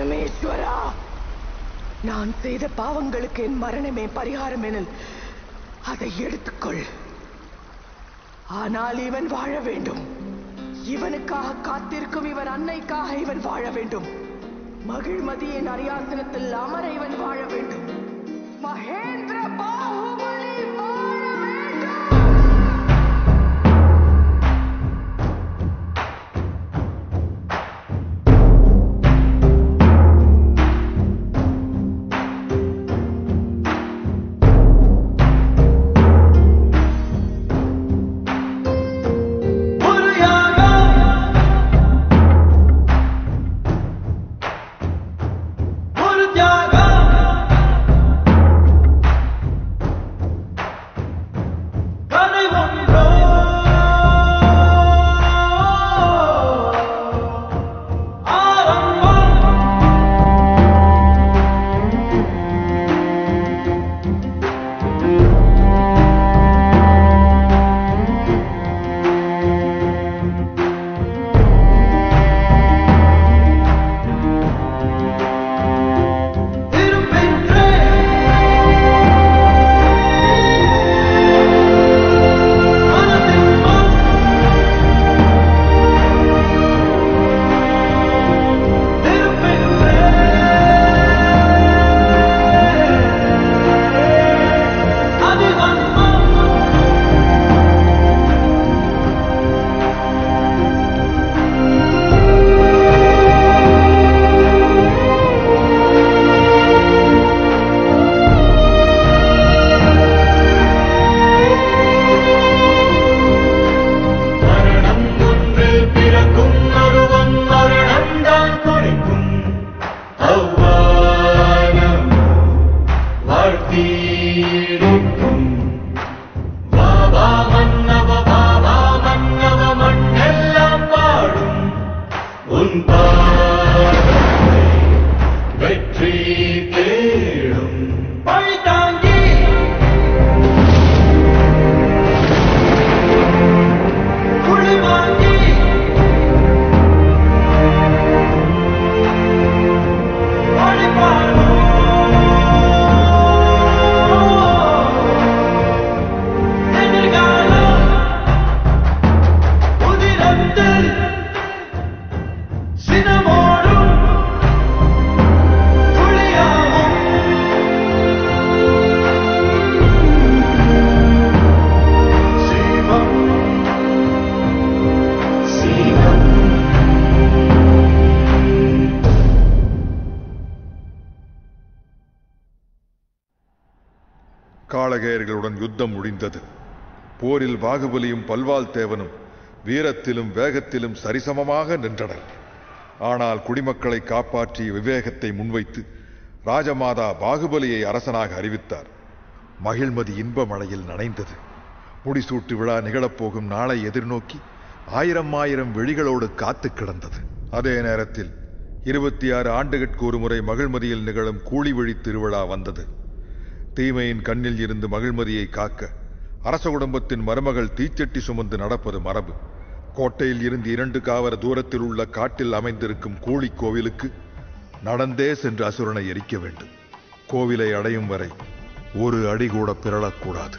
பரமேஸ்வரா நான் செய்த பாவங்களுக்கு என் மரணமே பரிகாரம் எனில் அதை எடுத்துக்கொள். ஆனால் இவன் வாழ வேண்டும். இவனுக்காக காத்திருக்கும் இவன் அன்னைக்காக இவன் வாழ வேண்டும். மகிழ்மதியின் அரியாசனத்தில் அமர இவன் வாழ வேண்டும். மகேந்திர காளகேயர்களுடன் யுத்தம் முடிந்தது. போரில் பாகுபலியும் பல்வால் தேவனும் வீரத்திலும் வேகத்திலும் சரிசமமாக நின்றனர். ஆனால் குடிமக்களை காப்பாற்றிய விவேகத்தை முன்வைத்து ராஜமாதா பாகுபலியை அரசனாக அறிவித்தார். மகிழ்மதி இன்ப மழையில் நனைந்தது. முடிசூட்டு விழா நிகழப்போகும் நாளை எதிர்நோக்கி ஆயிரம் ஆயிரம் விழிகளோடு காத்து கிடந்தது. அதே நேரத்தில் இருபத்தி ஆறு ஆண்டுகளுக்கு ஒருமுறை மகிழ்மதியில் நிகழும் கூலி விழி திருவிழா வந்தது. தீமையின் கண்ணில் இருந்து மகிழ்மதியை காக்க அரச குடும்பத்தின் மருமகள் தீச்சட்டி சுமந்து நடப்பது மரபு. கோட்டையில் இருந்து இரண்டு காவர தூரத்தில் உள்ள காட்டில் அமைந்திருக்கும் கூலி கோவிலுக்கு நடந்தே சென்று அசுரனை எரிக்க வேண்டும். கோவிலை அடையும் வரை ஒரு அடி கூட பிறழக்கூடாது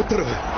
உத்தரவு வீரர்களே,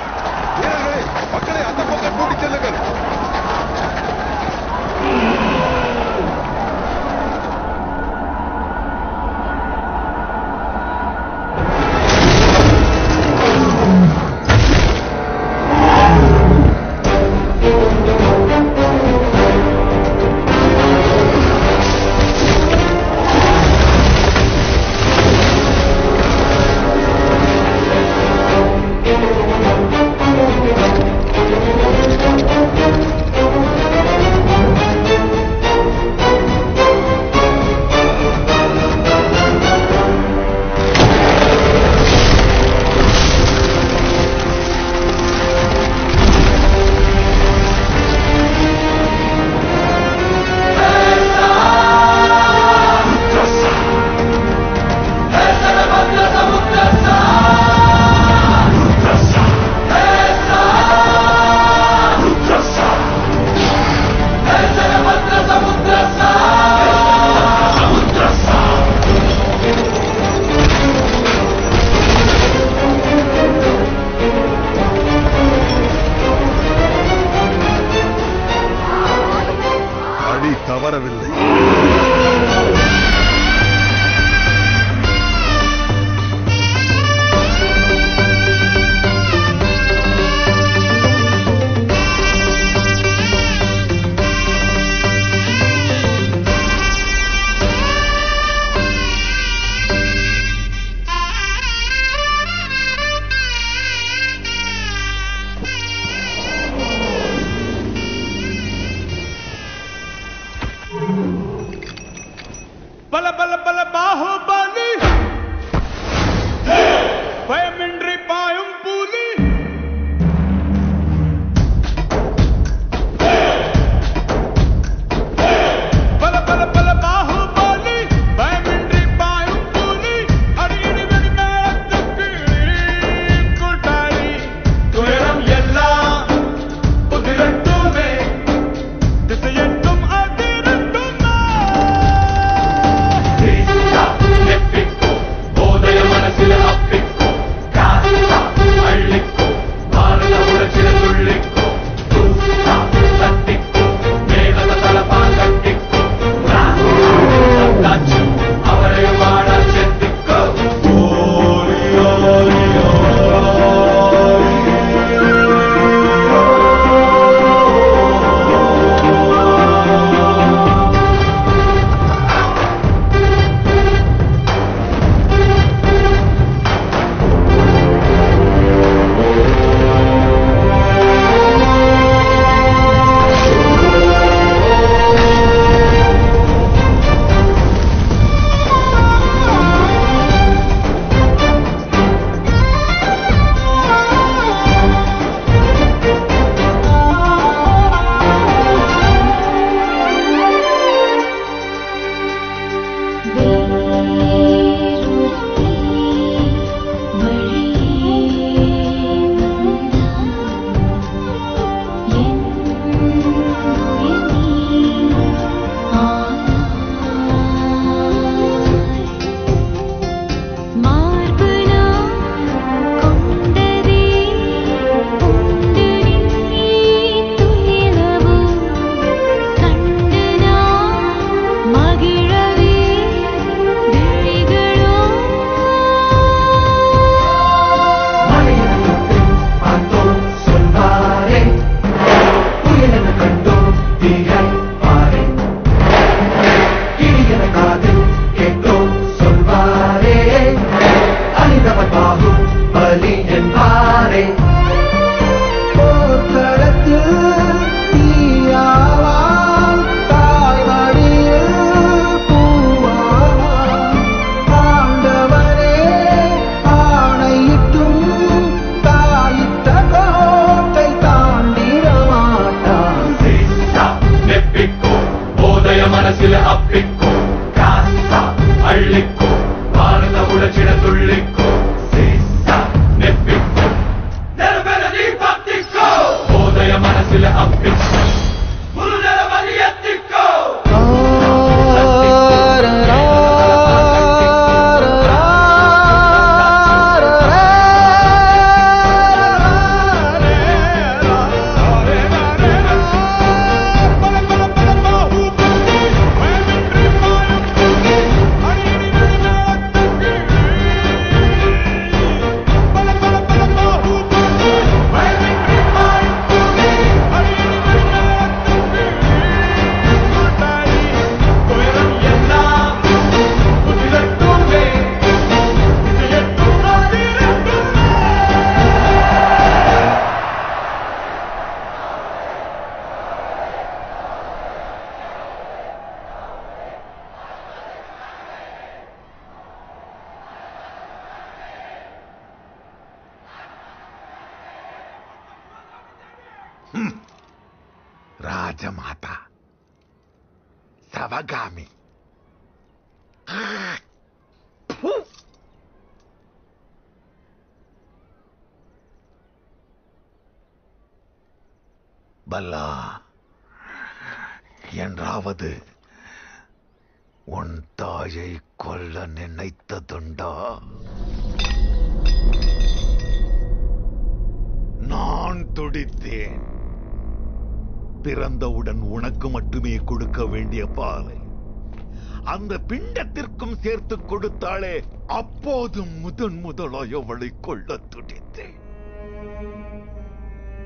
அவளை கொல்ல துடித்தேன்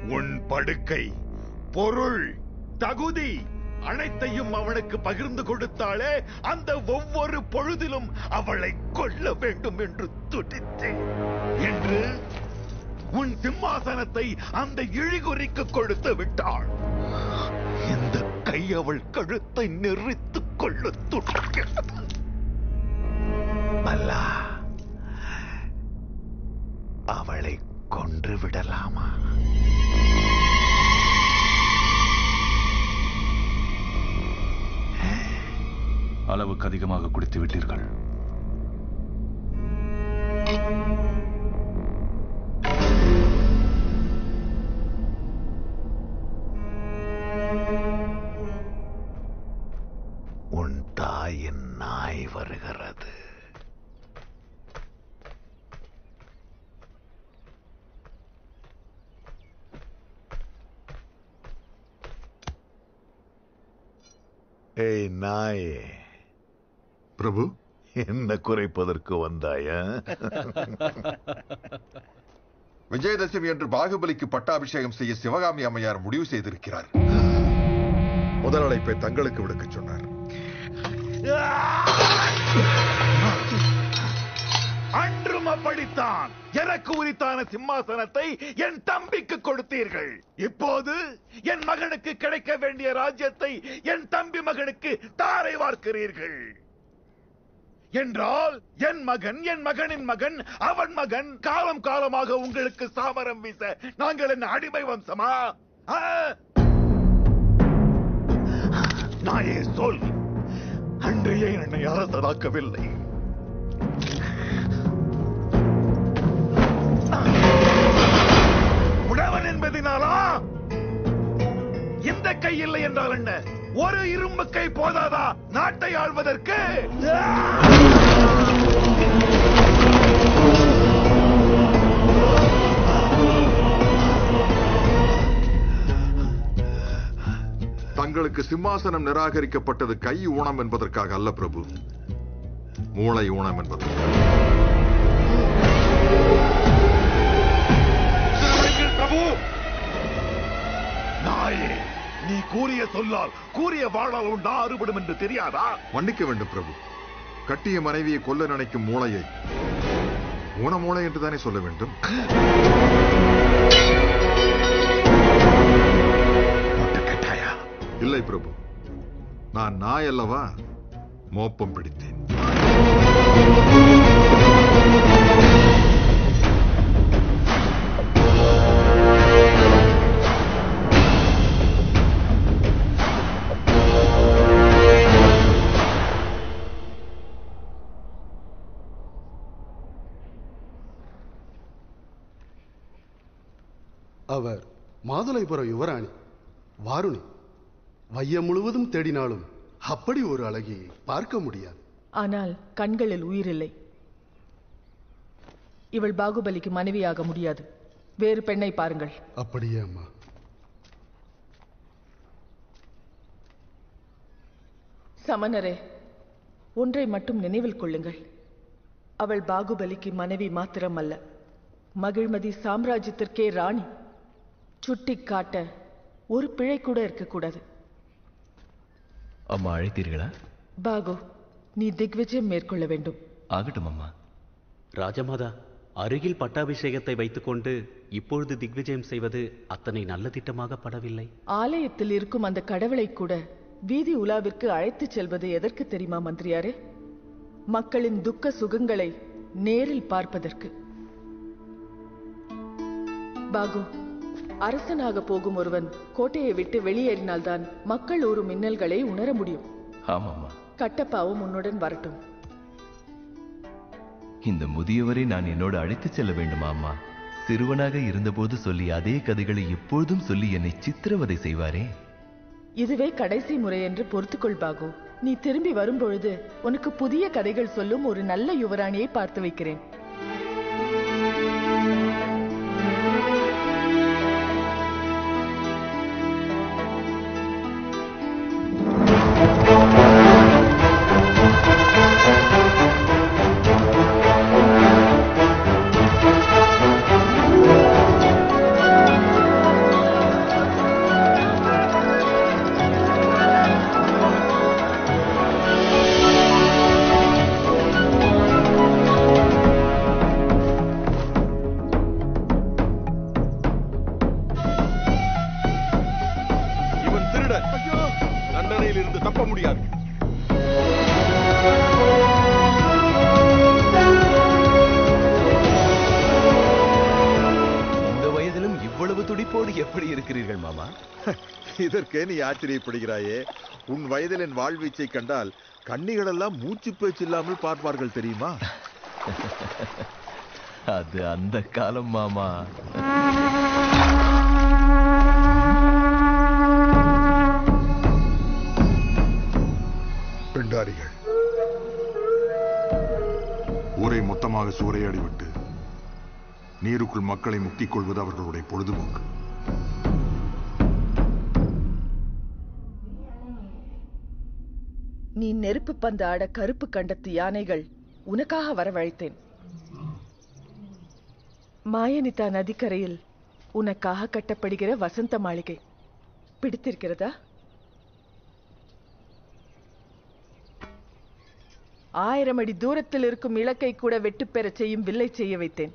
உன் படுக்கை பொருள் தகுதி அனைத்தையும் அவனுக்கு பகிர்ந்து கொடுத்தாலே அந்த ஒவ்வொரு பொழுதிலும் அவளை கொல்ல வேண்டும் என்று துடித்தேன். என்று உன் சிம்மாசனத்தை அந்த இழிகுறிக்கு கொடுத்து விட்டாள். இந்த கை அவள் கழுத்தை நெறித்துக் கொள்ள துடிக்கிறது. அல்லா அவளை கொன்று விடலாமா? அளவுக்கு அதிகமாக குடித்து விட்டீர்கள். ஏய் நாயே. பிரபு? என்ன குறைப்பதற்கு வந்தாயா? விஜயதசமி என்று பாகுபலிக்கு பட்டாபிஷேகம் செய்ய சிவகாமி அம்மையார் முடிவு செய்திருக்கிறார். முதல் அழைப்பை தங்களுக்கு விடுக்கச் சொன்னார். அன்றும் அப்படித்தான். எனக்கு உரித்தான சிம்மாசனத்தை என் தம்பிக்கு கொடுத்தீர்கள். இப்போது என் மகனுக்கு கிடைக்க வேண்டிய ராஜ்யத்தை என் தம்பி மகனுக்கு தாரை வார்க்கிறீர்கள். என்றால் என் மகன் என் மகனின் மகன் அவன் மகன் காலம் காலமாக உங்களுக்கு சாமரம் வீச நாங்கள் என்ன அடிமை வம்சமா? நான் ஏன் சொல்? அன்றையே என்னை அரசராக்கவில்லை உழவன் என்பதினாலா? இந்த கை இல்லை என்றால் என்ன? ஒரு இரும்பு கை போதாதா? நாட்டை ஆள்வதற்கு? தங்களுக்கு சிம்மாசனம் நிராகரிக்கப்பட்டது கை ஊனம் என்பதற்காக அல்ல பிரபு. மூளை ஊனம் என்பதற்காக. நாயே நீ கூறிய சொல்லால் கூறிய வாழால் உண்டா அறுபடும் என்று தெரியாதா? மன்னிக்க வேண்டும் பிரபு. கட்டிய மனைவியை கொல்ல நினைக்கும் மூளையை. ஊன மூளை என்று தானே சொல்ல வேண்டும்? இல்லை பிரபு. நான் நாய் அல்லவா? மோப்பம் பிடித்தேன். அவர் மாதுளைபுர யுவராணி வாருணி. வையம் முழுவதும் தேடினாலும் அப்படி ஒரு அழகியை பார்க்க முடியாது. ஆனால் கண்களில் உயிரில்லை. இவள் பாகுபலிக்கு மனைவியாக முடியாது. வேறு பெண்ணை பாருங்கள். அப்படியே அம்மா. சமணரே ஒன்றை மட்டும் நினைவில் கொள்ளுங்கள். அவள் பாகுபலிக்கு மனைவி மாத்திரம் அல்ல மகிழ்மதி சாம்ராஜ்யத்திற்கே ராணி. சுட்டிக் காட்ட ஒரு பிழை கூட இருக்கக்கூடாது. அம்மா அழைத்தீர்களா? பாகு நீ திக்விஜயம் மேற்கொள்ள வேண்டும். ஆகட்டும் அம்மா. ராஜமாதா அருகில் பட்டாபிஷேகத்தை வைத்துக்கொண்டு இப்பொழுது திக்விஜயம் செய்வது அத்தனை நல்ல திட்டமாக படவில்லை. ஆலயத்தில் இருக்கும் அந்த கடவுளை கூட வீதி உலாவிற்கு அழைத்துச் செல்வது எதற்கு தெரியுமா மந்திரியாரே? மக்களின் துக்க சுகங்களை நேரில் பார்ப்பதற்கு. பாகு அரசனாக போகும் ஒருவன் கோட்டையை விட்டு வெளியேறினால்தான் மக்கள் ஒரு மின்னல்களை உணர முடியும். கட்டப்பாவும் உன்னுடன் வரட்டும். இந்த முதியவரை நான் என்னோடு அழைத்துச் செல்ல வேண்டுமா அம்மா? சிறுவனாக இருந்தபோது சொல்லி அதே கதைகளை எப்பொழுதும் சொல்லி என்னை சித்திரவதை செய்வாரே? இதுவே கடைசி முறை என்று பொறுத்துக்கொள் பாகு. நீ திரும்பி வரும்பொழுது உனக்கு புதிய கதைகள் சொல்லும் ஒரு நல்ல யுவராணியை பார்த்து வைக்கிறேன். நீ ஆச்சரியப்படுகிறாயே? உன் வயதில் என் வாழ்வீச்சை கண்டால் கண்ணிகளெல்லாம் மூச்சு பேச்சு இல்லாமல் பார்ப்பார்கள் தெரியுமா? அது அந்த காலம் மாமா. பெண்டாரிகள் ஊரை மொத்தமாக சூறையாடிவிட்டு நீருக்குள் மக்களை முக்கிக் கொள்வது அவர்களுடைய பொழுதுபோக்கு. நீ நெருப்பு பந்து ஆட கருப்பு கண்டத்து யானைகள் உனக்காக வரவழைத்தேன். மாயனிதா நதிக்கரையில் உனக்காக கட்டப்படுகிற வசந்த மாளிகை பிடித்திருக்கிறதா? ஆயிரம் அடி தூரத்தில் இருக்கும் இலக்கை கூட வெட்டுப்பெறச் செய்யும் வில்லை செய்ய வைத்தேன்.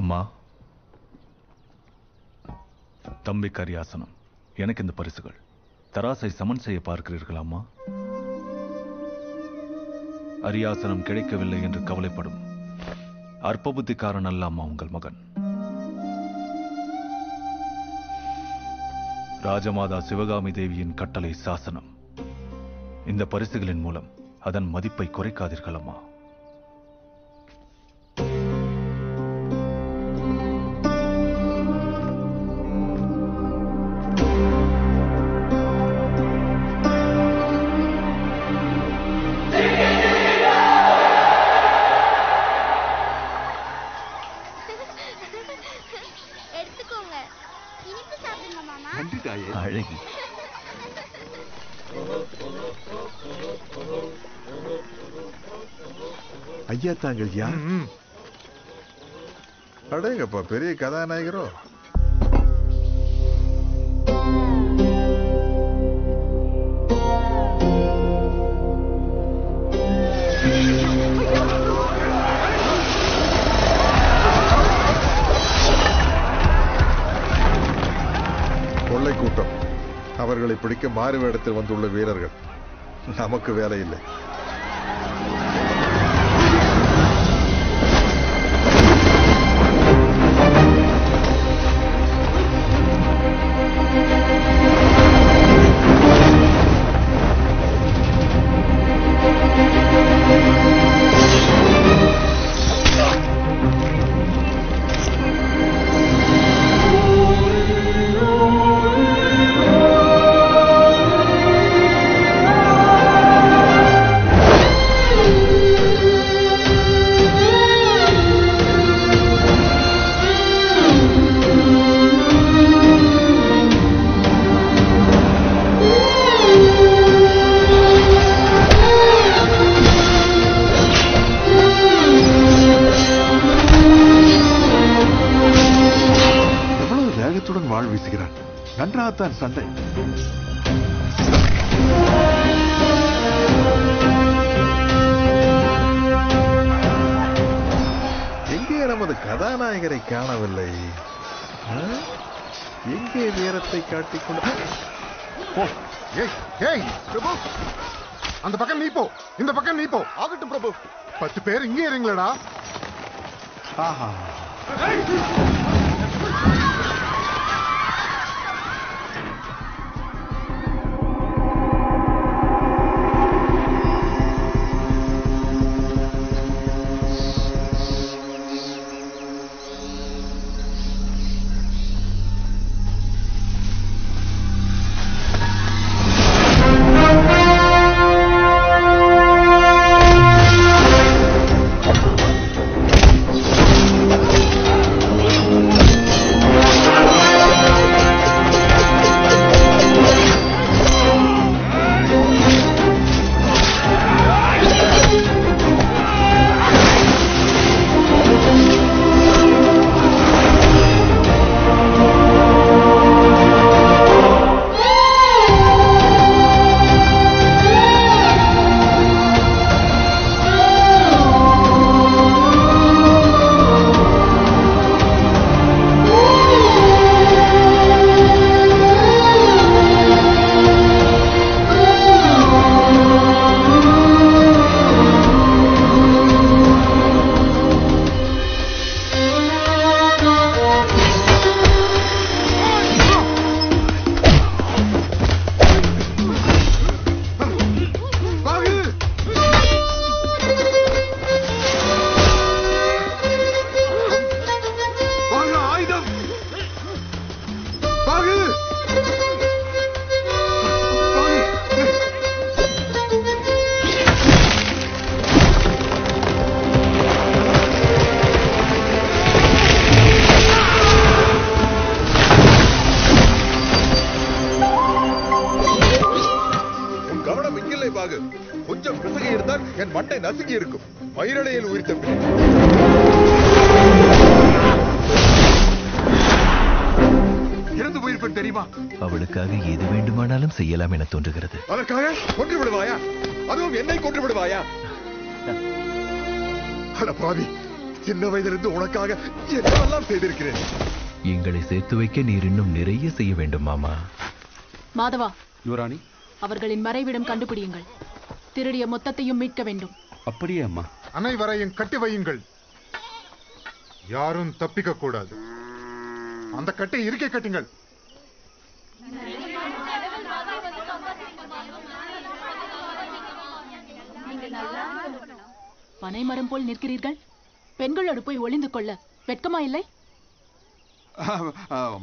அம்மா தம்பி கரியாசனம் எனக்கு இந்த பரிசுகள். தராசை சமன் செய்ய பார்க்கிறீர்களாமா? அரியாசனம் கிடைக்கவில்லை என்று கவலைப்படும். அற்ப புத்திக்காரன் அல்ல உங்கள் மகன்? ராஜமாதா சிவகாமி தேவியின் கட்டளை சாசனம். இந்த பரிசுகளின் மூலம் அதன் மதிப்பை குறைக்காதீர்களம்மா ஐயா தாங்கள் யார்? அடேங்கப்பா பெரிய கதாநாயகரோ? கொள்ளை கூட்டம். அவர்களை பிடிக்க மாறு வேடத்தில் வந்துள்ள வீரர்கள். நமக்கு வேலை இல்லை சேர்த்து வைக்க நீர் இன்னும் நிறைய செய்ய வேண்டும் மாமா. மாதவா யுவராணி. அவர்களின் மறைவிடம் கண்டுபிடியுங்கள். திருடிய மொத்தத்தையும் மீட்க வேண்டும். அப்படியே அம்மா. அனைவரையும் கட்டி வையுங்கள். யாரும் தப்பிக்க கூடாது. அந்த கட்டை இருக்கே கட்டுங்கள். பனைமரம் போல் நிற்கிறீர்கள். பெண்களோடு போய் ஒளிந்து கொள்ள வெட்கமா இல்லை?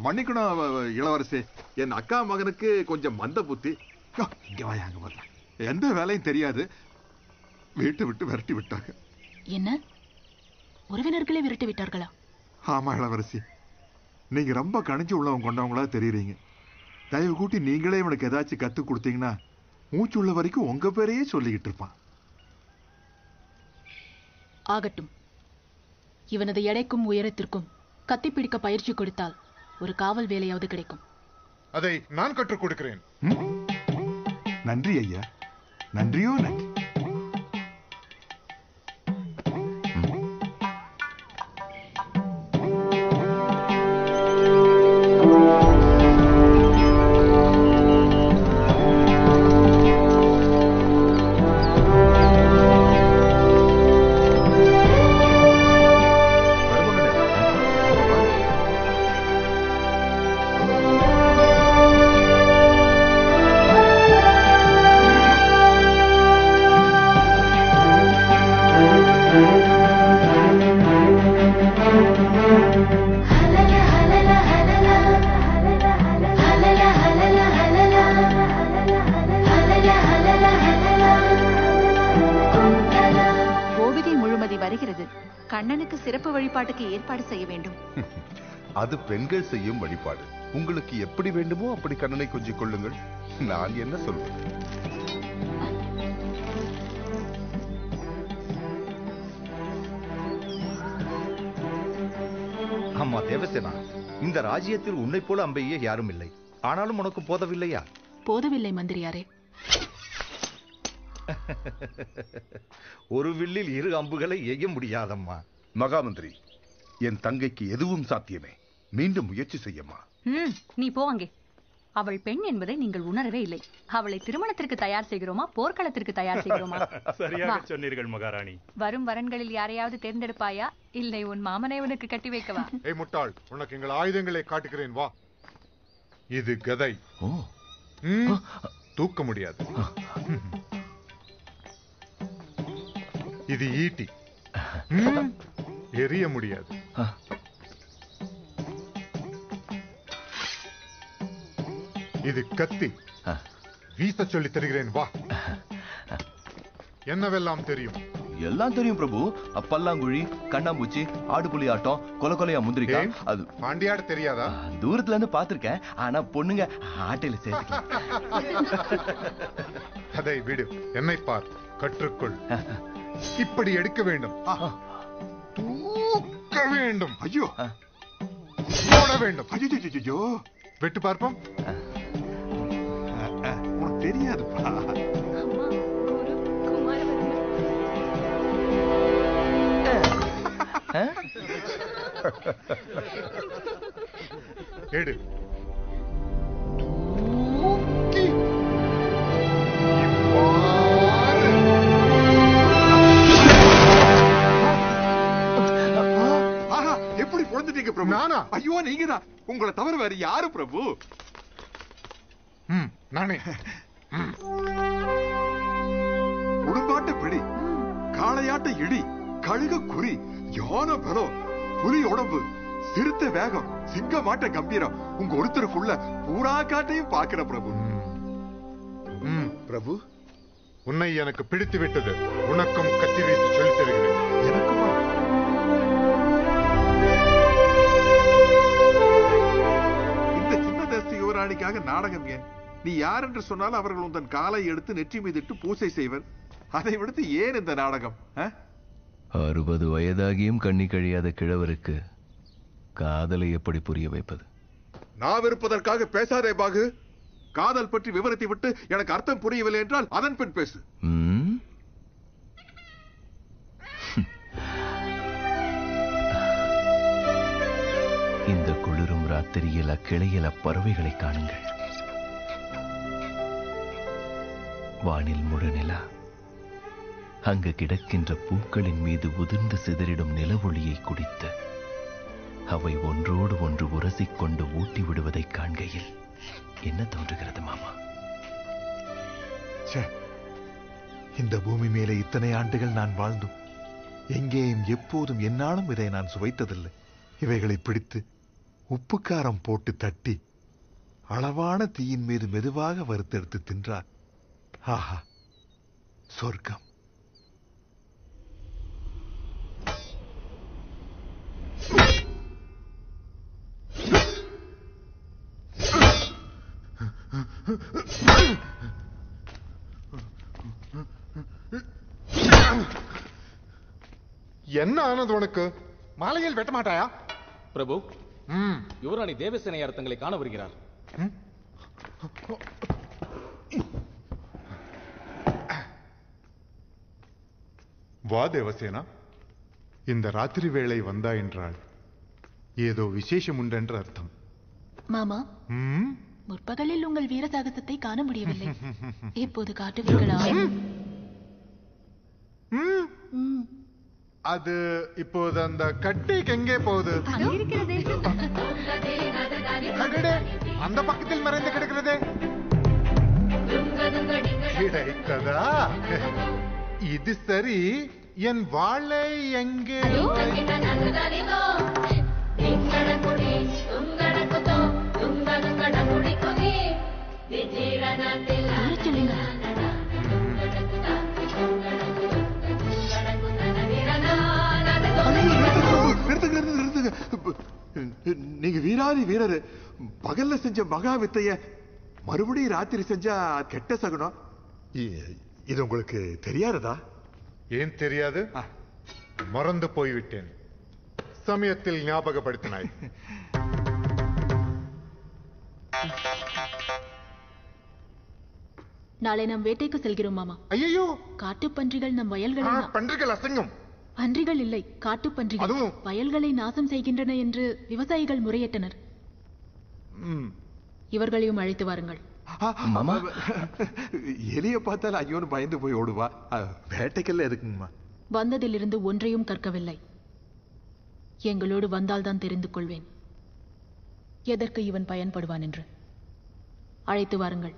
மன்னிக்கணும் இளவரசே. என் அக்கா மகனுக்கு கொஞ்சம் மந்த புத்தி. இங்க வாயா அங்க வரலாம் எந்த வேலையும் தெரியாது. வீட்டை விட்டு விரட்டி விட்டாங்க. என்ன? உறவினர்களே விரட்டி விட்டார்களா? ஆமா இளவரசி. நீங்க ரொம்ப கணிஞ்சு உள்ளவங்க கொண்டவங்களா தெரியுறீங்க. தயவு கூட்டி நீங்களே இவனுக்கு ஏதாச்சும் கத்து கொடுத்தீங்கன்னா மூச்சு உள்ள வரைக்கும் உங்க பேரையே சொல்லிக்கிட்டு இருப்பான். ஆகட்டும். இவனது எடைக்கும் உயரத்திற்கும் கத்தி பிடிக்க பயிற்சி கொடுத்தால் ஒரு காவல் வேலையாவது கிடைக்கும். அதை நான் கற்றுக் கொடுக்கிறேன். நன்றி ஐயா. நன்றியோ நன்றி. பெண்கள் செய்யும் வழிபாடு. உங்களுக்கு எப்படி வேண்டுமோ அப்படி கண்ணனை கொஞ்சிக் கொள்ளுங்கள். நான் என்ன சொல்வேன்? ஆமா தேவசேனா இந்த ராஜ்யத்தில் உன்னை போல அம்பையே யாரும் இல்லை. ஆனாலும் உனக்கு போதவில்லையா? போதவில்லை மந்திரியாரே. ஒரு வில்லில் இரு அம்புகளை எய்ய முடியாதம்மா. மகாமந்திரி என் தங்கைக்கு எதுவும் சாத்தியமே. மீண்டும் முயற்சி செய்யம்மா. ம் நீ போ அங்கே. அவள் பெண் என்பதை நீங்கள் உணரவே இல்லை. அவளை திருமணத்திற்கு தயார் செய்கிறோமா போர்க்களத்திற்கு தயார் செய்கிறோமா? சரியாக. சொன்னீர்கள் மகாராணி. வரும் வரன்களில் யாரையாவது தேர்ந்தெடுப்பாயா? இல்லை உன் மாமனை உனக்கு கட்டி வைக்கவா? ஏய் முட்டாள் உனக்கு எங்கள் ஆயுதங்களை காட்டுகிறேன் வா. இது கதை. ம், தூக்க முடியாது. இது ஈட்டி. ம், எரிய முடியாது. இது கத்தி. வீச சொல்லி தருகிறேன் வா. என்னவெல்லாம் தெரியும்? எல்லாம் தெரியும் பிரபு. பல்லாங்குழி கண்ணாம்பூச்சி ஆடுபுலி ஆட்டம் கொல கொலையா முந்திரிக்கா? அது பாண்டியாட தெரியாதா? தூரத்துல இருந்து பாத்திருக்கேன் ஆனா பொண்ணுங்க ஆட்டையில சேர்த்து அதை விடு. என்னை பார். கற்றுக்கொள். இப்படி எடுக்க வேண்டும். தூக்க வேண்டும். ஐயோ. வேண்டும். வெட்டு பார்ப்போம். தெரியாதுப்பா. எடு. ஆஹா எப்படி பொழுந்துட்டீங்க பிரபு? நானா? ஐயோ நீங்கதான். உங்களை தவிர வேற யாரு பிரபு? ம் நானே. உடும்பாட்ட பிடி காளையாட்ட இடி கழுக குறி யான பலம் புலி உடம்பு சிறுத்த வேகம் சிங்கமாட்ட கம்பீரம் உங்க ஒருத்தருக்குள்ள பூரா காட்டையும் பாக்குற பிரபு. பிரபு உன்னை எனக்கு பிடித்து விட்டது. உனக்கும் கத்தி வீசி சொல்லித் தருகிறேன். எனக்குமா? இந்த சின்ன தேச யுவராணிக்காக நாடகம் ஏன்? நீ யார் என்று சொன்னால் அவர்கள் உந்தன் காலை எடுத்து நெற்றி மீதிட்டு பூசை செய்வர். அதை விடுத்து ஏன் இந்த நாடகம்? அறுபது வயதாகியும் கண்ணி கழியாத கிழவருக்கு காதலை எப்படி புரிய வைப்பது? நான் இருப்பதற்காக பேசாதே பாகு. காதல் பற்றி விவரத்தை விட்டு எனக்கு அர்த்தம் புரியவில்லை என்றால் அதன் பின் பேசு? இந்த குளிரும் ராத்திரியில் அக்கிளையில் அப்பறவைகளை காணுங்கள். வானில் முழு நிலா அங்கு கிடக்கின்ற பூக்களின் மீது உதிர்ந்து சிதறிடும் நிலவொளியை குடித்து அவை ஒன்றோடு ஒன்று உரசிக்கொண்டு ஊட்டி விடுவதைக் காண்கையில் என்ன தோன்றுகிறது மாமா? ச்சே இந்த பூமி மேலே இத்தனை ஆண்டுகள் நான் வாழ்ந்தும் எங்கேயும் எப்போதும் என்னாலும் இதை நான் சுவைத்ததில்லை. இவைகளை பிடித்து உப்புக்காரம் போட்டு தட்டி அளவான தீயின் மீது மெதுவாக வறுத்தெடுத்து தின்றார். ஆஹா சொர்க்கம். என்ன ஆனது உனக்கு? மாலையில் வெட்ட மாட்டாயா? பிரபு யுவராணி தேவசேனையார் தங்களை காண வருகிறார். வா தேவசேனா இந்த ராத்திரி வேளை வந்தா என்றால் ஏதோ விசேஷம் உண்டென்ற அர்த்தம். மாமா ம்? முற்பகலில் உங்கள் வீர சாகசத்தை காண முடியவில்லை. இப்போது காட்டுவீர்களா. அது இப்போது அந்த கட்டிக்கு எங்கே போகுது? அந்த பக்கத்தில் மறைந்து கிடக்கிறதே. கிடைத்ததா? இது சரி. என் வாழை எங்கே? நீங்க வீராதி வீரர். பகல்ல செஞ்ச மகா வித்தைய மறுபடியும் ராத்திரி செஞ்சா கெட்ட சகுனம். இது உங்களுக்கு தெரியாததா? ஏன் தெரியாது? மறந்து போய்விட்டேன். சமயத்தில் ஞாபகப்படுத்தினாய். நாளை நாம் வேட்டைக்கு செல்கிறோம் மாமா. ஐயோ காட்டுப் பன்றிகள் நம் வயல்களை பன்றிகள் அசங்கம். பன்றிகள் இல்லை காட்டுப் பன்றிகள். வயல்களை நாசம் செய்கின்றன என்று விவசாயிகள் முறையிட்டனர். இவர்களையும் அழைத்து வாருங்கள். மாமா எலிய பார்த்தால ஐயோன்னு பயந்து போய் ஓடுவா வேட்டைக்கெல்லாம் எதுக்குங்கம்மா வந்ததிலிருந்து ஒன்றையும் கற்கவில்லை எங்களோடு வந்தால்தான் தெரிந்து கொள்வேன் எதற்கு இவன் பயன்படுவான் என்று அழைத்து வாருங்கள்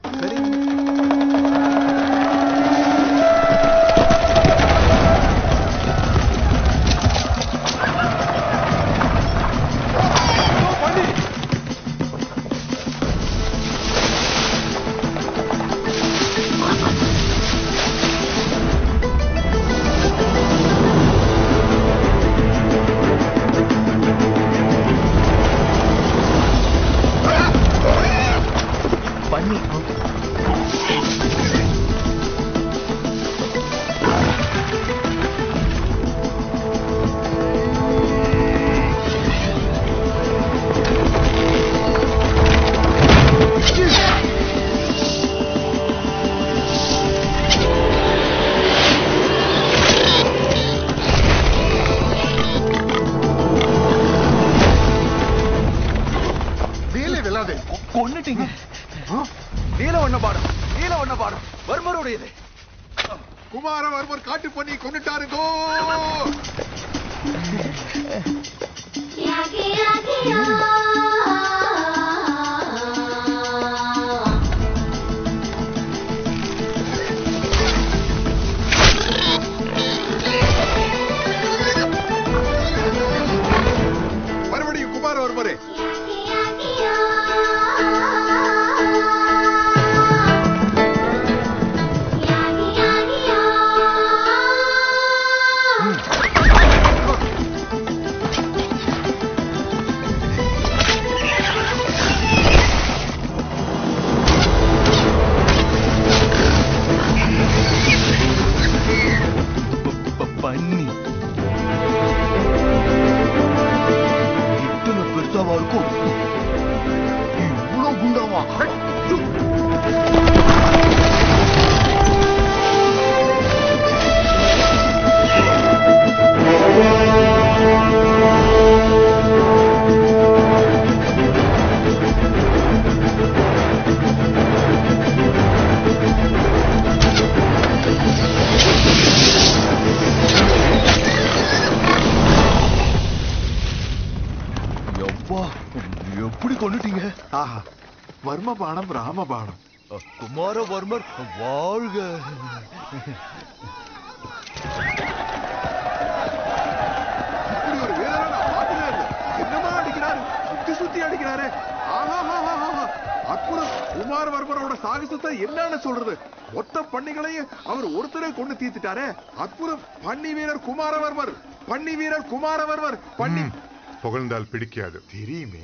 பிடிக்காது தெரியுமே.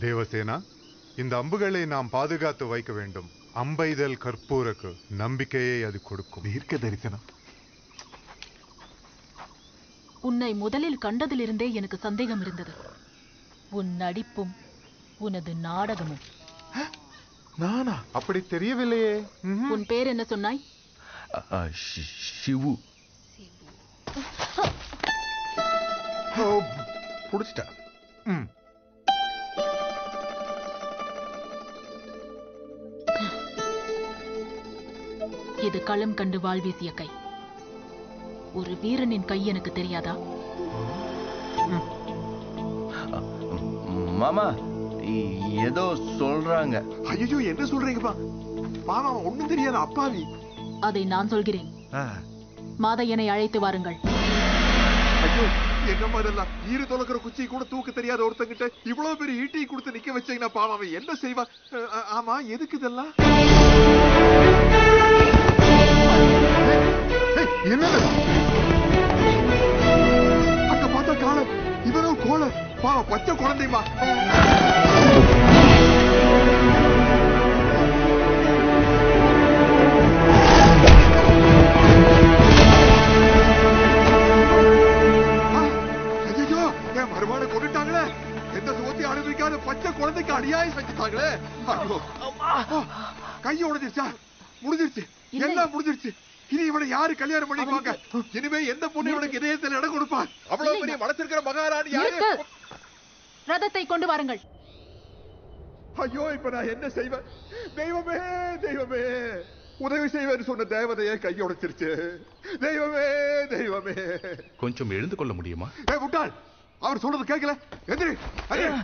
தேவசேனா இந்த அம்புகளை நாம் பாதுகாத்து வைக்க வேண்டும். அம்பைதல் கற்பூருக்கு நம்பிக்கையை அது கொடுக்கும். தீர்க்க தரிசனம். உன்னை முதலில் கண்டதிலிருந்தே எனக்கு சந்தேகம் இருந்தது. உன் நடிப்பும் உனது நாடகமும். நானா? அப்படி தெரியவில்லையே. உன் பேர் என்ன சொன்னாய்? சிவு புடிச்சிட்டா ம். இது களம் கண்டு வாழ் வீசிய கை. ஒரு வீரனின் கை எனக்கு தெரியாதா? மாமா ஏதோ சொல்றாங்க. ஐயோ என்ன சொல்றீங்கப்பா? அவன் ஒண்ணும் தெரியாத அப்பாவி. அதை நான் சொல்கிறேன். மாதையனை அழைத்து வாருங்கள். ஐயோ. என்னம்மா இதெல்லாம்? ஈறு தொலைக்கிற குச்சி கூட தூக்க தெரியாத ஒருத்தங்கிட்ட இவ்வளவு பெரிய ஈட்டி கொடுத்து நிக்க வச்சீங்கன்னா பாவம் அவன் என்ன செய்வா? ஆமா எதுக்கு இதெல்லாம்? என்னது? அங்க பார்த்தா கால. இவனோ கோல. பாவம் பச்சை குழந்தைமா மருமான கொண்டுட்டாங்களே எந்த சுகத்தை அனுபவிக்காத பச்சை குழந்தைக்கு அநியாயம் செஞ்சுட்டாங்களே? ஐயோ. ஆ, கை உடைஞ்சிருச்சா? முடிஞ்சிருச்சு. எல்லாம் முடிஞ்சிருச்சு. இனி இவனை யாரு கல்யாணம் பண்ணிக்குவாங்க? இனிமே எந்த பொண்ணு இவனுக்கு இதயத்தில் இடம் கொடுப்பா அவ்வளவு பெரிய மனசு இருக்கிற மகாராணி யாரு. ரதத்தை கொண்டு வாருங்கள். ஐயோ இப்ப நான் என்ன செய்வேன்? தெய்வமே தெய்வமே. உதவி செய்வேன்னு சொன்ன தேவதையே கை உடைச்சிருச்சு. தெய்வமே தெய்வமே. கொஞ்சம் எழுந்து கொள்ள முடியுமா? ஏ முட்டாள். அவர் சொல்றது கேட்கல. எந்திரி எந்திரி.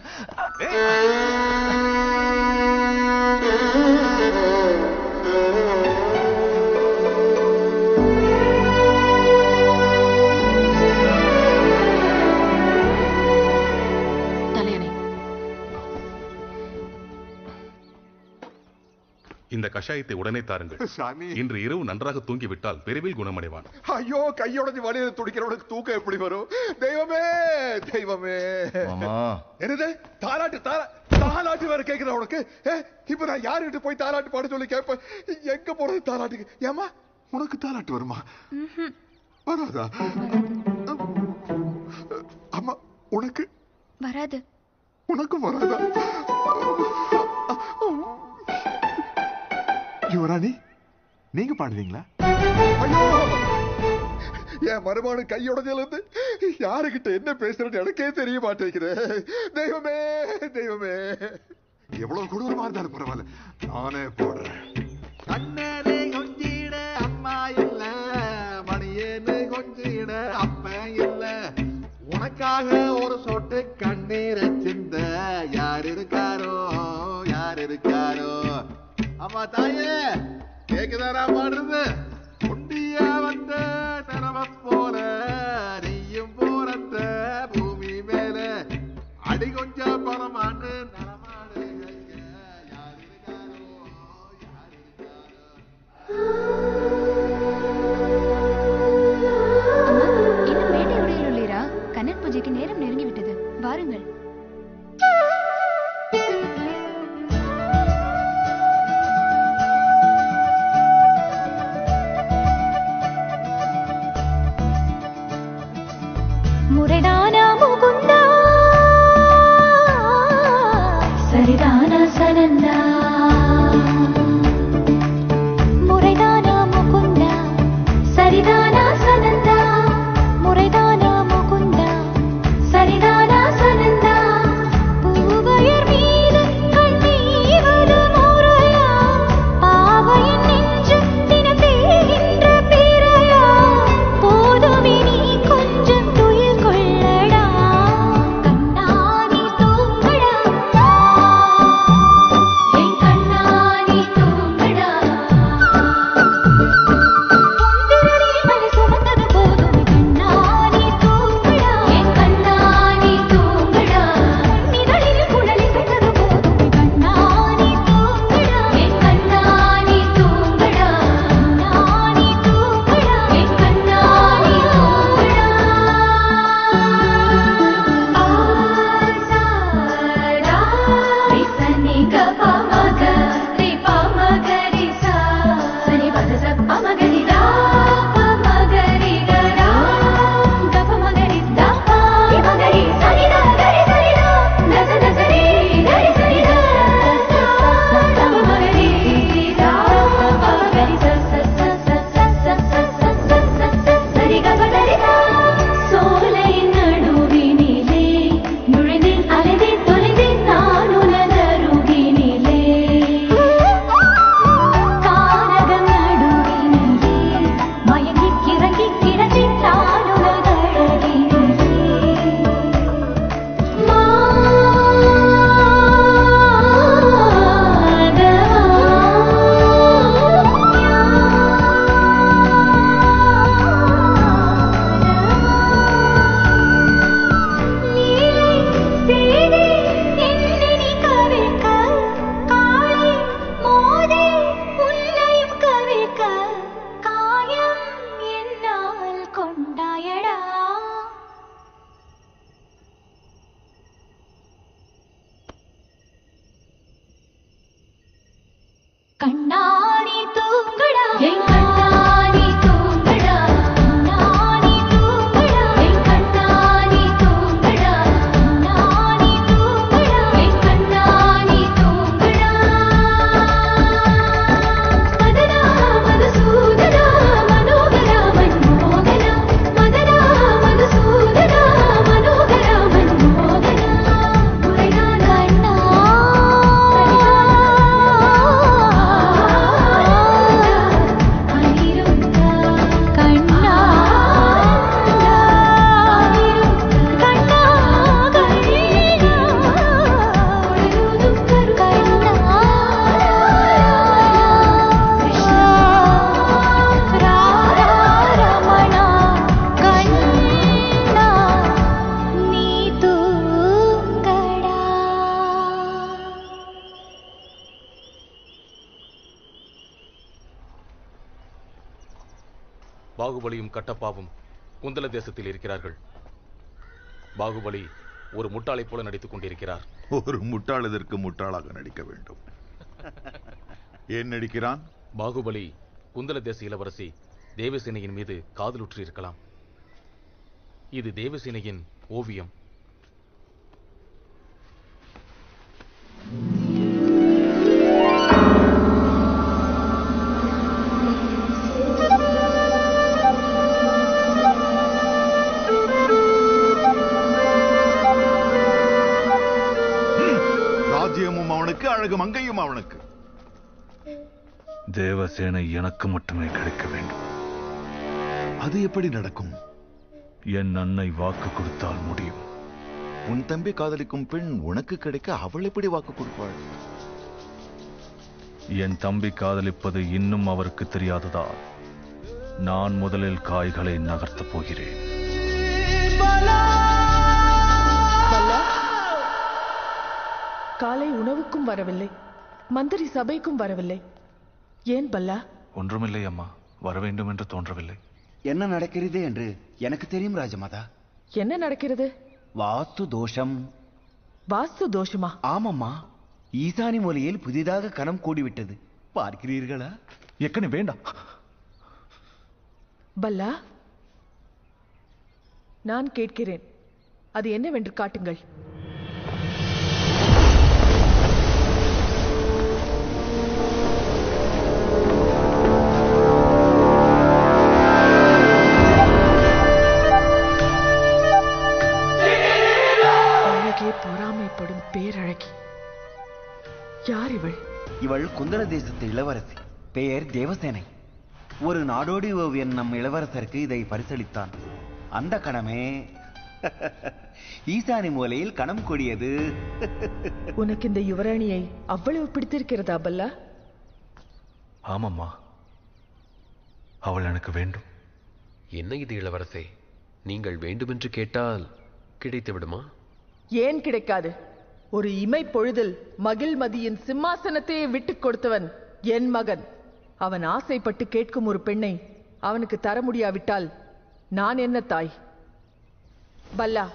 இந்த கஷாயத்தை உடனே தாருங்கள். சாமி. இன்று இரவு நன்றாக தூங்கிவிட்டால் விரைவில் குணமடைவான். ஐயோ கையுடைஞ்சு வழியில துடிக்கிறவனுக்கு தூக்கம் எப்படி வரும்? தெய்வமே தெய்வமே. மாமா. என்னது? தாலாட்டு தாரா தாலாட்டு வேற கேக்குதா உனக்கு? இப்ப நான் யாருகிட்ட போய் தாலாட்டு பாட சொல்லி கேட்பேன்? எங்க போறது தாலாட்டுக்கு? ஏமா உனக்கு தாலாட்டு வருமா? வராதா? அம்மா உனக்கு? வராது. உனக்கும் வராதா? யுவராணி நீங்க பாடுவீங்களா? என் மருமான கையுடஞ்சல இருந்து யாருகிட்ட என்ன பேசுறேன்னு எனக்கே தெரிய மாட்டேங்குது. தெய்வமே தெய்வமே. எவ்வளவு கொடூரமா இருந்தாலும் பரவாயில்ல. நானே போடுறேன். அண்ணனே கொஞ்சிட அம்மா இல்ல. மணியேன்னு கொஞ்சிட அப்ப இல்ல. உனக்காக ஒரு சொட்டு கண்ணீரை சிந்த. யார் இருக்காரோ யார் இருக்காரோ? அம்மா தாயே கேக்குதாரா பாடுறது? ஒண்டியா வந்த தரவ போற நீயும் போறத்த பூமி மேல. அடி கொஞ்சம் பரமான்னு கட்டப்பாவும் குந்தல தேசத்தில் இருக்கிறார்கள். பாகுபலி ஒரு முட்டாளைப் போல நடித்துக் கொண்டிருக்கிறார். ஒரு முட்டாள் இதற்கு முட்டாளாக நடிக்க வேண்டும்? ஏன் நடிக்கிறான்? பாகுபலி குந்தல தேச இளவரசி தேவசேனையின் மீது காதலுற்று இருக்கலாம் இது தேவசேனையின் ஓவியம். அவனுக்கு அழகு மங்கையும் அவனுக்கு. தேவசேனை எனக்கு மட்டுமே கிடைக்க வேண்டும். அது எப்படி நடக்கும்? என் அன்னை வாக்கு கொடுத்தால் முடியும். உன் தம்பி காதலிக்கும் பெண் உனக்கு கிடைக்க அவள் எப்படி வாக்கு கொடுப்பாள்? என் தம்பி காதலிப்பது இன்னும் அவருக்கு தெரியாததால் நான் முதலில் காய்களை நகர்த்தப் போகிறேன். காலை உணவுக்கும் வரவில்லை. மந்திரி சபைக்கும் வரவில்லை. ஏன் பல்லா? ஒன்றுமில்லை அம்மா. வர வேண்டும் என்று தோன்றவில்லை. என்ன நடக்கிறது என்று எனக்கு தெரியும் ராஜமாதா. என்ன நடக்கிறது? வாஸ்து தோஷம். வாஸ்து தோஷமா? ஆமாம்மா. ஈசானி மூலையில் புதிதாக கணம் கூடிவிட்டது. பார்க்கிறீர்களா? எக்கனி வேண்டாம் பல்லா நான் கேட்கிறேன். அது என்னவென்று காட்டுங்கள். இவள் குந்தல தேசத்து இளவரசி. பெயர் தேவசேனை. ஒரு நாடோடி ஓவியன் நம் இளவரசருக்கு இதை பரிசளித்தான். அந்த கணமே ஈசானி மூலையில் கணம் கொடியது. உனக்கு இந்த யுவராணியை அவ்வளவு பிடித்திருக்கிறதா பல்லா ஆமாம்மா. அவள் எனக்கு வேண்டும். என்ன இது இளவரசே? நீங்கள் வேண்டுமென்று கேட்டால் கிடைத்து விடுமா ஏன் கிடைக்காது? ஒரு இமை பொழுதில் மகிழ்மதியின் சிம்மாசனத்தையே விட்டுக் கொடுத்தவன் என் மகன். அவன் ஆசைப்பட்டு கேட்கும் ஒரு பெண்ணை அவனுக்கு தர முடியாவிட்டால் நான் என்ன தாய்? பல்லா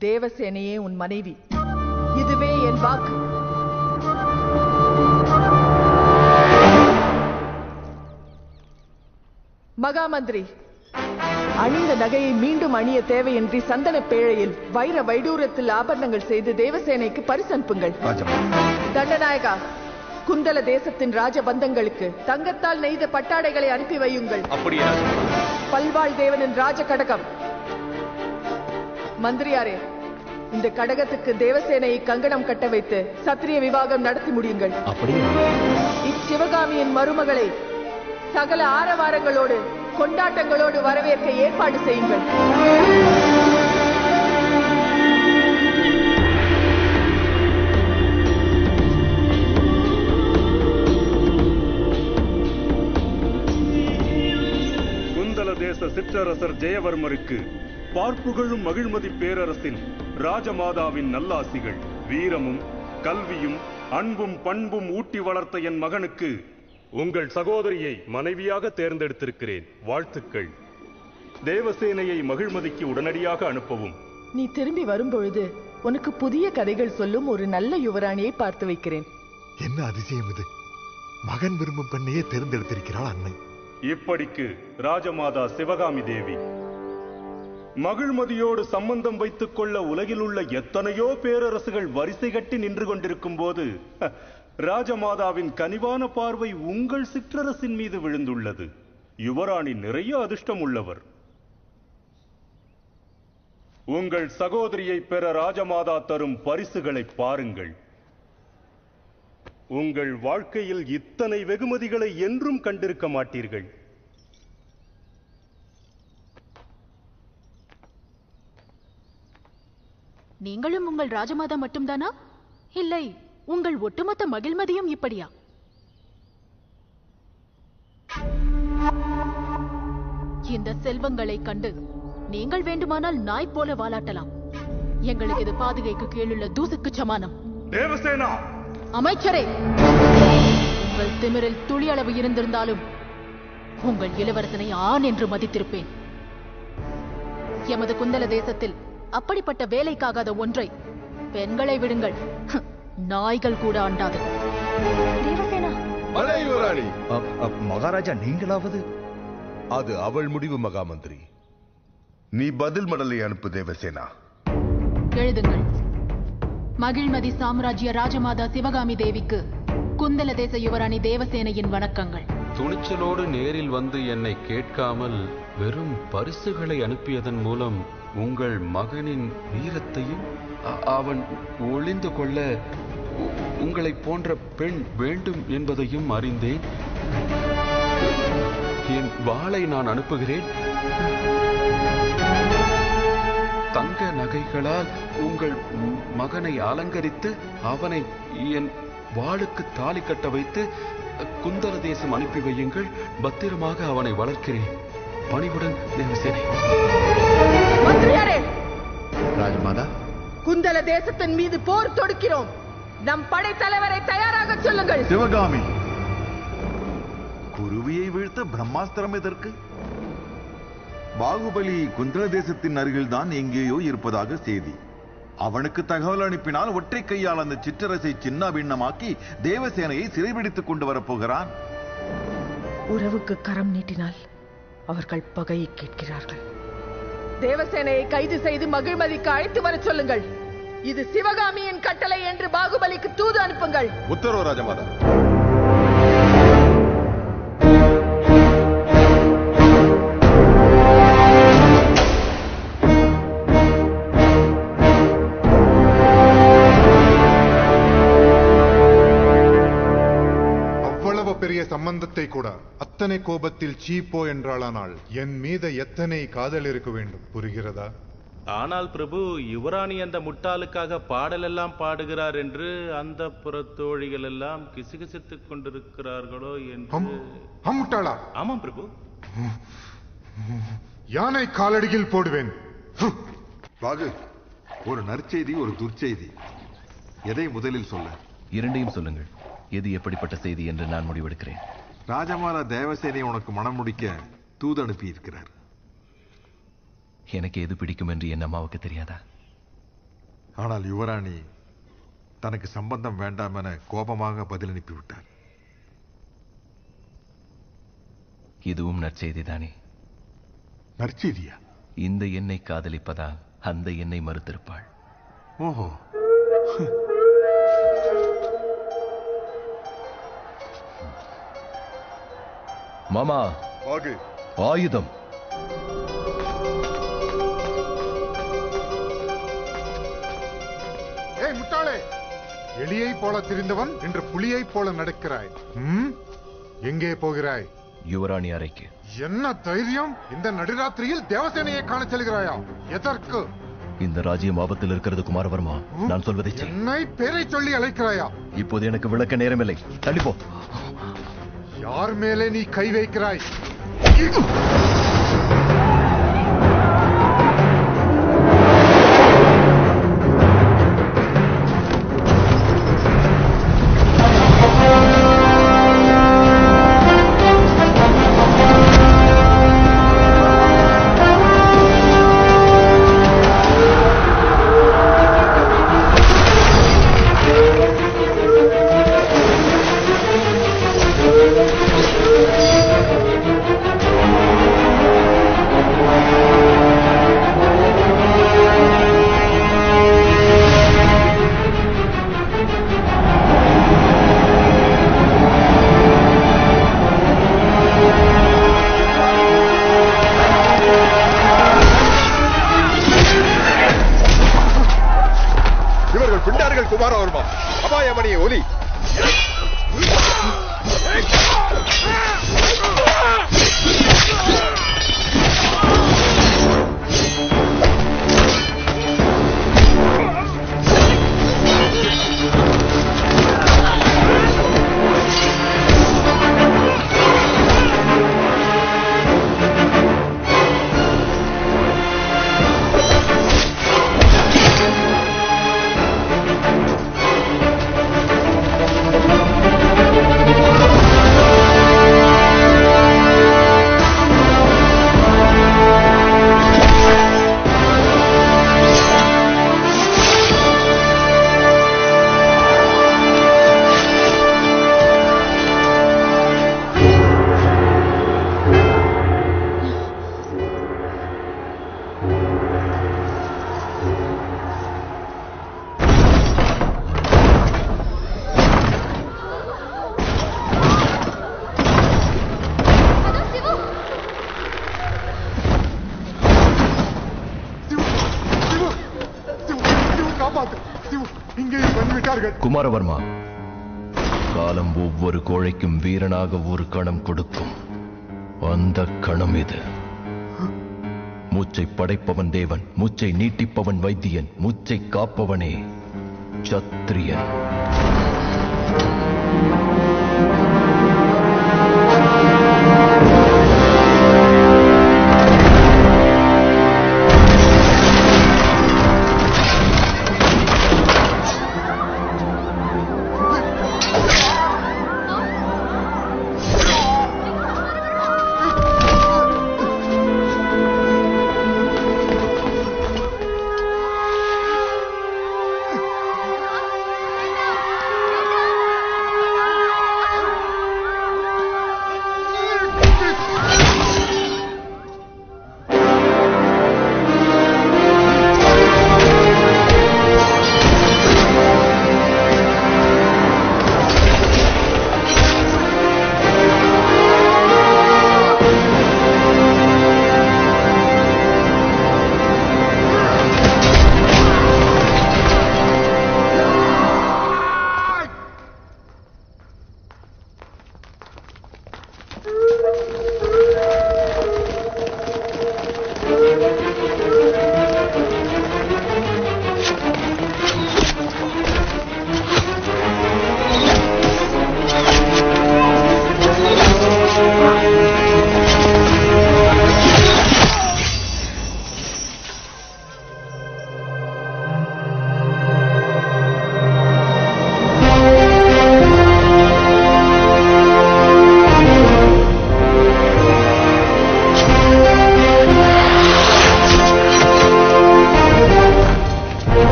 தேவசேனையே உன் மனைவி. இதுவே என் வாக்கு. மகாமந்திரி அணிந்த நகையை மீண்டும் அணிய தேவையின்றி சந்தன பேழையில் வைர வைடூரத்தில் ஆபரணங்கள் செய்து தேவசேனைக்கு பரிசு அனுப்புங்கள் தண்டநாயகா குந்தல தேசத்தின் ராஜபந்தங்களுக்கு தங்கத்தால் நெய்த பட்டாடைகளை அனுப்பி வையுங்கள். அப்படியே? பல்வாழ் தேவனின் ராஜ கடகம். மந்திரியாரே இந்த கடகத்துக்கு தேவசேனையை கங்கணம் கட்ட வைத்து சத்திரிய விவாகம் நடத்தி முடியுங்கள். இச்சிவகாமியின் மருமகளை சகல ஆரவாரங்களோடு கொண்டாட்டங்களோடு வரவேற்க ஏற்பாடு செய்யுங்கள். குந்தல தேச சிற்றரசர் ஜெயவர்மருக்கு பார்ப்புகழும் மகிழ்மதி பேரரசின் ராஜமாதாவின் நல்லாசிகள் வீரமும் கல்வியும் அன்பும் பண்பும் ஊட்டி வளர்த்த என் மகனுக்கு உங்கள் சகோதரியை மனைவியாக தேர்ந்தெடுத்திருக்கிறேன். வாழ்த்துக்கள். தேவசேனையை மகிழ்மதிக்கு உடனடியாக அனுப்பவும். நீ திரும்பி வரும்பொழுது உனக்கு புதிய கதைகள் சொல்லும் ஒரு நல்ல யுவராணியை பார்த்து வைக்கிறேன். என்ன அதிசயம் இது? மகன் விரும்பும் பெண்ணையே தேர்ந்தெடுத்திருக்கிறாள் அன்னை. இப்படிக்கு ராஜமாதா சிவகாமி தேவி. மகிழ்மதியோடு சம்பந்தம் வைத்துக் கொள்ள உலகில் உள்ள எத்தனையோ பேரரசுகள் வரிசை கட்டி நின்று கொண்டிருக்கும் போது ராஜமாதாவின் கனிவான பார்வை உங்கள் சிற்றரசின் மீது விழுந்துள்ளது. யுவராணி நிறைய அதிர்ஷ்டம் உள்ளவர். உங்கள் சகோதரியை பெற ராஜமாதா தரும் பரிசுகளை பாருங்கள். உங்கள் வாழ்க்கையில் இத்தனை வெகுமதிகளை என்றும் கண்டிருக்க மாட்டீர்கள். நீங்களும் உங்கள் ராஜமாதா மட்டும்தானா? இல்லை உங்கள் ஒட்டுமொத்த மகிழ்மதியும் இப்படியா? இந்த செல்வங்களை கண்டு நீங்கள் வேண்டுமானால் நாய் போல வாலாட்டலாம். எங்களுக்கு இது பாதுகைக்கு கீழுள்ள தூசுக்கு சமானம். தேவசேனா! அமைச்சரே! உங்கள் திமிரில் துளி அளவு இருந்திருந்தாலும் உங்கள் இளவரசனை ஆண் என்று மதித்திருப்பேன். எமது குந்தல தேசத்தில் அப்படிப்பட்ட வேலைக்காகாத ஒன்றை பெண்களை விடுங்கள். நாய்கள் கூட அண்டாது. தேவசேனா. மகாராஜா நீங்களாவது? அது அவள் முடிவு மகாமந்திரி. நீ பதில் மடலை அனுப்பு தேவசேனா. எழுதுங்கள். மகிழ்மதி சாம்ராஜ்ய ராஜமாதா சிவகாமி தேவிக்கு குந்தல தேச யுவராணி தேவசேனையின் வணக்கங்கள். துணிச்சலோடு நேரில் வந்து என்னை கேட்காமல் வெறும் பரிசுகளை அனுப்பியதன் மூலம் உங்கள் மகனின் வீரத்தையும் அவன் ஒளிந்து கொள்ள உங்களை உங்களைப் போன்ற பெண் வேண்டும் என்பதையும் அறிந்தேன். என் வாளை நான் அனுப்புகிறேன். தங்க நகைகளால் உங்கள் மகனை அலங்கரித்து அவனை என் வாளுக்கு தாலி கட்ட வைத்து குந்தல தேசம் அனுப்பி வையுங்கள். பத்திரமாக அவனை வளர்க்கிறேன். பணிவுடன் தேவசேனை ராஜமாதா. குந்தல தேசத்தின் மீது போர் தொடுக்கிறோம். நம் படைத்தலைவரை தயாராக சொல்லுங்கள். சிவகாமி. குருவியை வீழ்த்த பிரம்மாஸ்திரம் எதற்கு? பாகுபலி குந்தல தேசத்தின் அருகில்தான் எங்கேயோ இருப்பதாக செய்தி. அவனுக்கு தகவல் அனுப்பினால் ஒற்றை கையால் அந்த சிற்றரசை சின்ன பின்னமாக்கி தேவசேனையை சிறைபிடித்துக் கொண்டு வரப்போகிறான் உறவுக்கு கரம் நீட்டினால் அவர்கள் பகையை கேட்கிறார்கள். தேவசேனையை கைது செய்து மகிழ்மதிக்கு அழைத்து வரச் சொல்லுங்கள். இது சிவகாமியின் கட்டளை என்று பாகுபலிக்கு தூது அனுப்புங்கள். உத்தரவு ராஜமாதா. பெரிய சம்பந்தத்தை கூட. அத்தனை கோபத்தில் சீப்போ என்றாளானால் என் மீது எத்தனை காதல் இருக்க வேண்டும்? புரிகிறதா? ஆனால் பிரபு யுவராணி அந்த முட்டாளுக்காக பாடலெல்லாம் பாடுகிறார் என்று அந்த புறத்தோழிகள் எல்லாம் கிசுகிசுத்துக் கொண்டிருக்கிறார்களோ என்று அம்முட்டாளா ஆமாம் பிரபு. யானை காலடியில் போடுவேன். பாகு ஒரு நற்செய்தி ஒரு துர்ச்செய்தி. எதை முதலில் சொல்ல? இரண்டையும் சொல்லுங்கள். எது எப்படிப்பட்ட செய்தி என்று நான் முடிவெடுக்கிறேன். ராஜமாரா தேவசேனை உனக்கு மனம் முடிக்க தூது அனுப்பி இருக்கிறார் எனக்கு எது பிடிக்கும் என்று என் அம்மாவுக்கு தெரியாதா? ஆனால் யுவராணி தனக்கு சம்பந்தம் வேண்டாம் என கோபமாக பதில் அனுப்பிவிட்டார். இதுவும் நற்செய்திதானே? நற்செய்தியா? இந்த எண்ணை காதலிப்பதால் அந்த எண்ணை மறுத்திருப்பாள். ஓஹோ. மாமா. ஆயுதம். ஏய் முட்டாளே. எலியை போல திரிந்தவன் இன்று புலியைப் போல நடக்கிறாய்? எங்கே போகிறாய்? யுவராணி அறைக்கு. என்ன தைரியம்? இந்த நடுராத்திரியில் தேவசேனையை காண செல்கிறாயா? எதற்கு? இந்த ராஜ்யம் ஆபத்தில் இருக்கிறது குமாரவர்மா. நான் சொல்வதை என்னை பேரை சொல்லி அழைக்கிறாயா? இப்போது எனக்கு விளக்க நேரமில்லை. தள்ளிப்போ. யார் மேலே நீ கை வைக்கிறாய் குமார வருமா குமாரவர்மா அபாயமணிய ஒலி. குமாரவர்மா காலம் ஒவ்வொரு கோழைக்கும் வீரனாக ஒரு கணம் கொடுக்கும் அந்த கணம் இது மூச்சை படைப்பவன் தேவன் மூச்சை நீட்டிப்பவன் வைத்தியன் மூச்சை காப்பவனே சத்திரியன்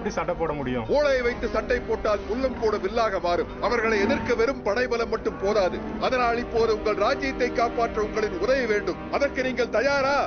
எப்படி சட்டை போட முடியும்? மூளையை வைத்து சட்டை போட்டால் உள்ளம் கூட வில்லாக மாறும் அவர்களை எதிர்க்க வெறும் படைபலம் மட்டும் போதாது. அதனால் இப்போது உங்கள் ராஜ்யத்தை காப்பாற்ற உங்களின் உதவி வேண்டும். அதற்கு நீங்கள் தயாரா?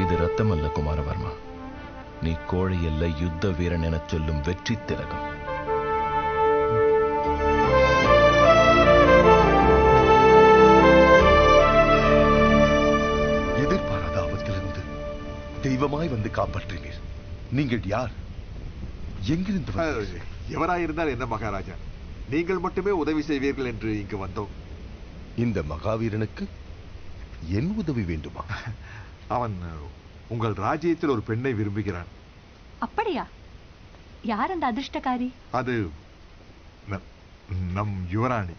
இது ரத்தமல்ல குமாரவர்மா. நீ கோழையல்ல யுத்த வீரன் எனச் சொல்லும் வெற்றி திலகம். எதிர்பாராத ஆபத்திலிருந்து தெய்வமாய் வந்து காப்பாற்றினீர். நீங்கள் யார்? எங்கிருந்து? எவராயிருந்தால் என்ன மகாராஜா? நீங்கள் மட்டுமே உதவி செய்வீர்கள் என்று இங்கு வந்தோம். இந்த மகாவீரனுக்கு என் உதவி வேண்டுமா? அவன் உங்கள் ராஜ்யத்தில் ஒரு பெண்ணை விரும்புகிறான். அப்படியா? யார் அந்த அதிர்ஷ்டக்காரி? அது நம் யுவராணி.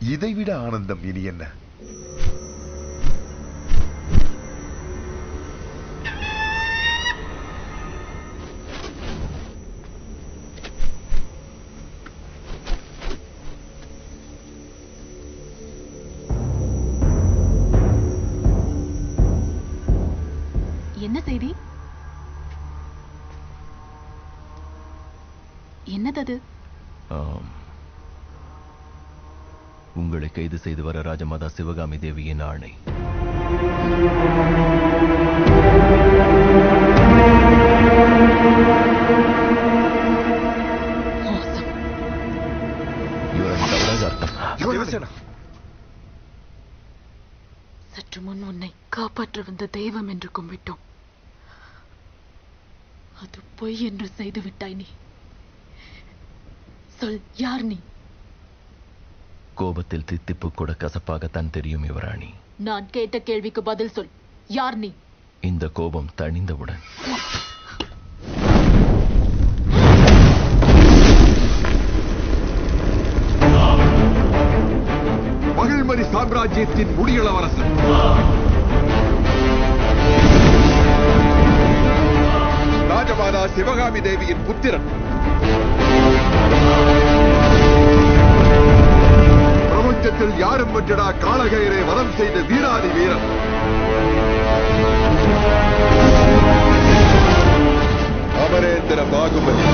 இதைவிட ஆனந்தம் இனி என்ன? உங்களை கைது செய்து வர ராஜமாதா சிவகாமி தேவியின் ஆணை. சற்று முன் உன்னை காப்பாற்ற வந்த தெய்வம் என்று கும்பிட்டோம். அது பொய் என்று செய்து விட்டாய் நீ. சொல் யார் நீ? கோபத்தில் தித்திப்பு கூட கசப்பாகத்தான் தெரியும் யுவராணி. நான் கேட்ட கேள்விக்கு பதில் சொல். யார் நீ? இந்த கோபம் தணிந்தவுடன். மகிழ்மதி சாம்ராஜ்யத்தின் முடியளவரசன். ராஜமாதா சிவகாமி தேவியின் புத்திரன். பிரபஞ்சத்தில் யாரும் வென்றடா காலகயிறை வதம் செய்த வீராதி வீரன் அமரேந்திர பாகுபலி.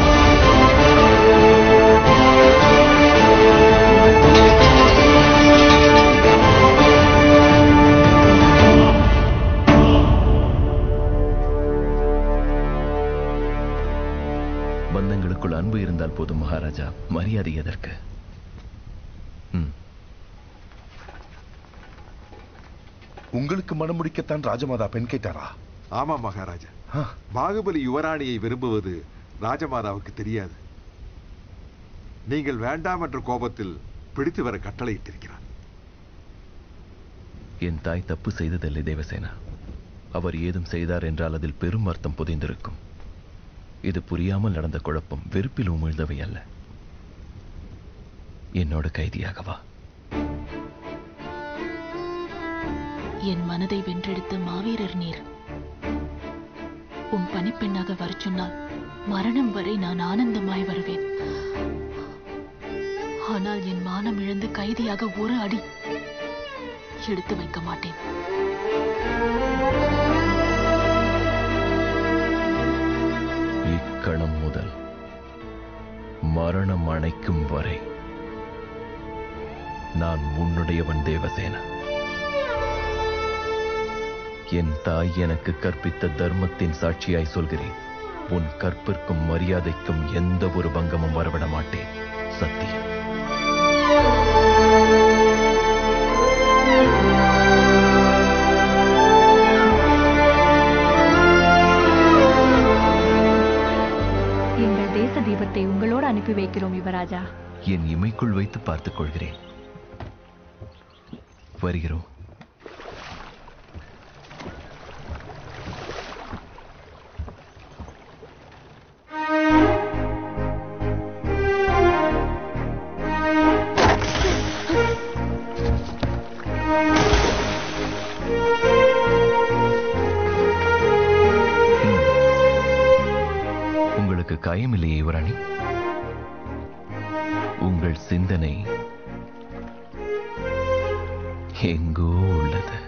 பந்தங்களுக்குள் அன்பு இருந்தால் போதும் மகாராஜா. மரியாதை எதற்கு? உங்களுக்கு மனம் முடிக்கத்தான் ராஜமாதா பெண் கேட்டாரா? ஆமா மகாராஜா. பாகுபலி யுவராணியை விரும்புவது ராஜமாதாவுக்கு தெரியாது. நீங்கள் வேண்டாம் என்ற கோபத்தில் பிடித்து வர கட்டளையிட்டிருக்கிறார். என் தாய் தப்பு செய்ததில்லை தேவசேனா. அவர் ஏதும் செய்தார் என்றால் அதில் பெரும் அர்த்தம் புதைந்திருக்கும். இது புரியாமல் நடந்த குழப்பம் வெறுப்பில் உமிழ்ந்தவை அல்ல. என்னோட கைதியாகவா? என் மனதை வென்றெடுத்த மாவீரர் நீர். உன் பணிப்பெண்ணாக வர சொன்னால் மரணம் வரை நான் ஆனந்தமாய் வருவேன். ஆனால் என் மானம் இழந்து கைதியாக ஒரு அடி எடுத்து வைக்க மாட்டேன். இக்கணம் முதல் மரணம் அணைக்கும் வரை நான் உன்னுடையவன் தேவசேனா. என் தாய் எனக்கு கற்பித்த தர்மத்தின் சாட்சியாய் சொல்கிறேன். உன் கற்பிற்கும் மரியாதைக்கும் எந்த ஒரு பங்கமும் வரவிட மாட்டேன். சத்தியம். எங்கள் தேச தீபத்தை உங்களோடு அனுப்பி வைக்கிறோம் யுவராஜா. என் இமைக்குள் வைத்து பார்த்துக் கொள்கிறேன். வருகிறோம். காயமில்லையே யுவராணி. உங்கள் சிந்தனை எங்கோ உள்ளது.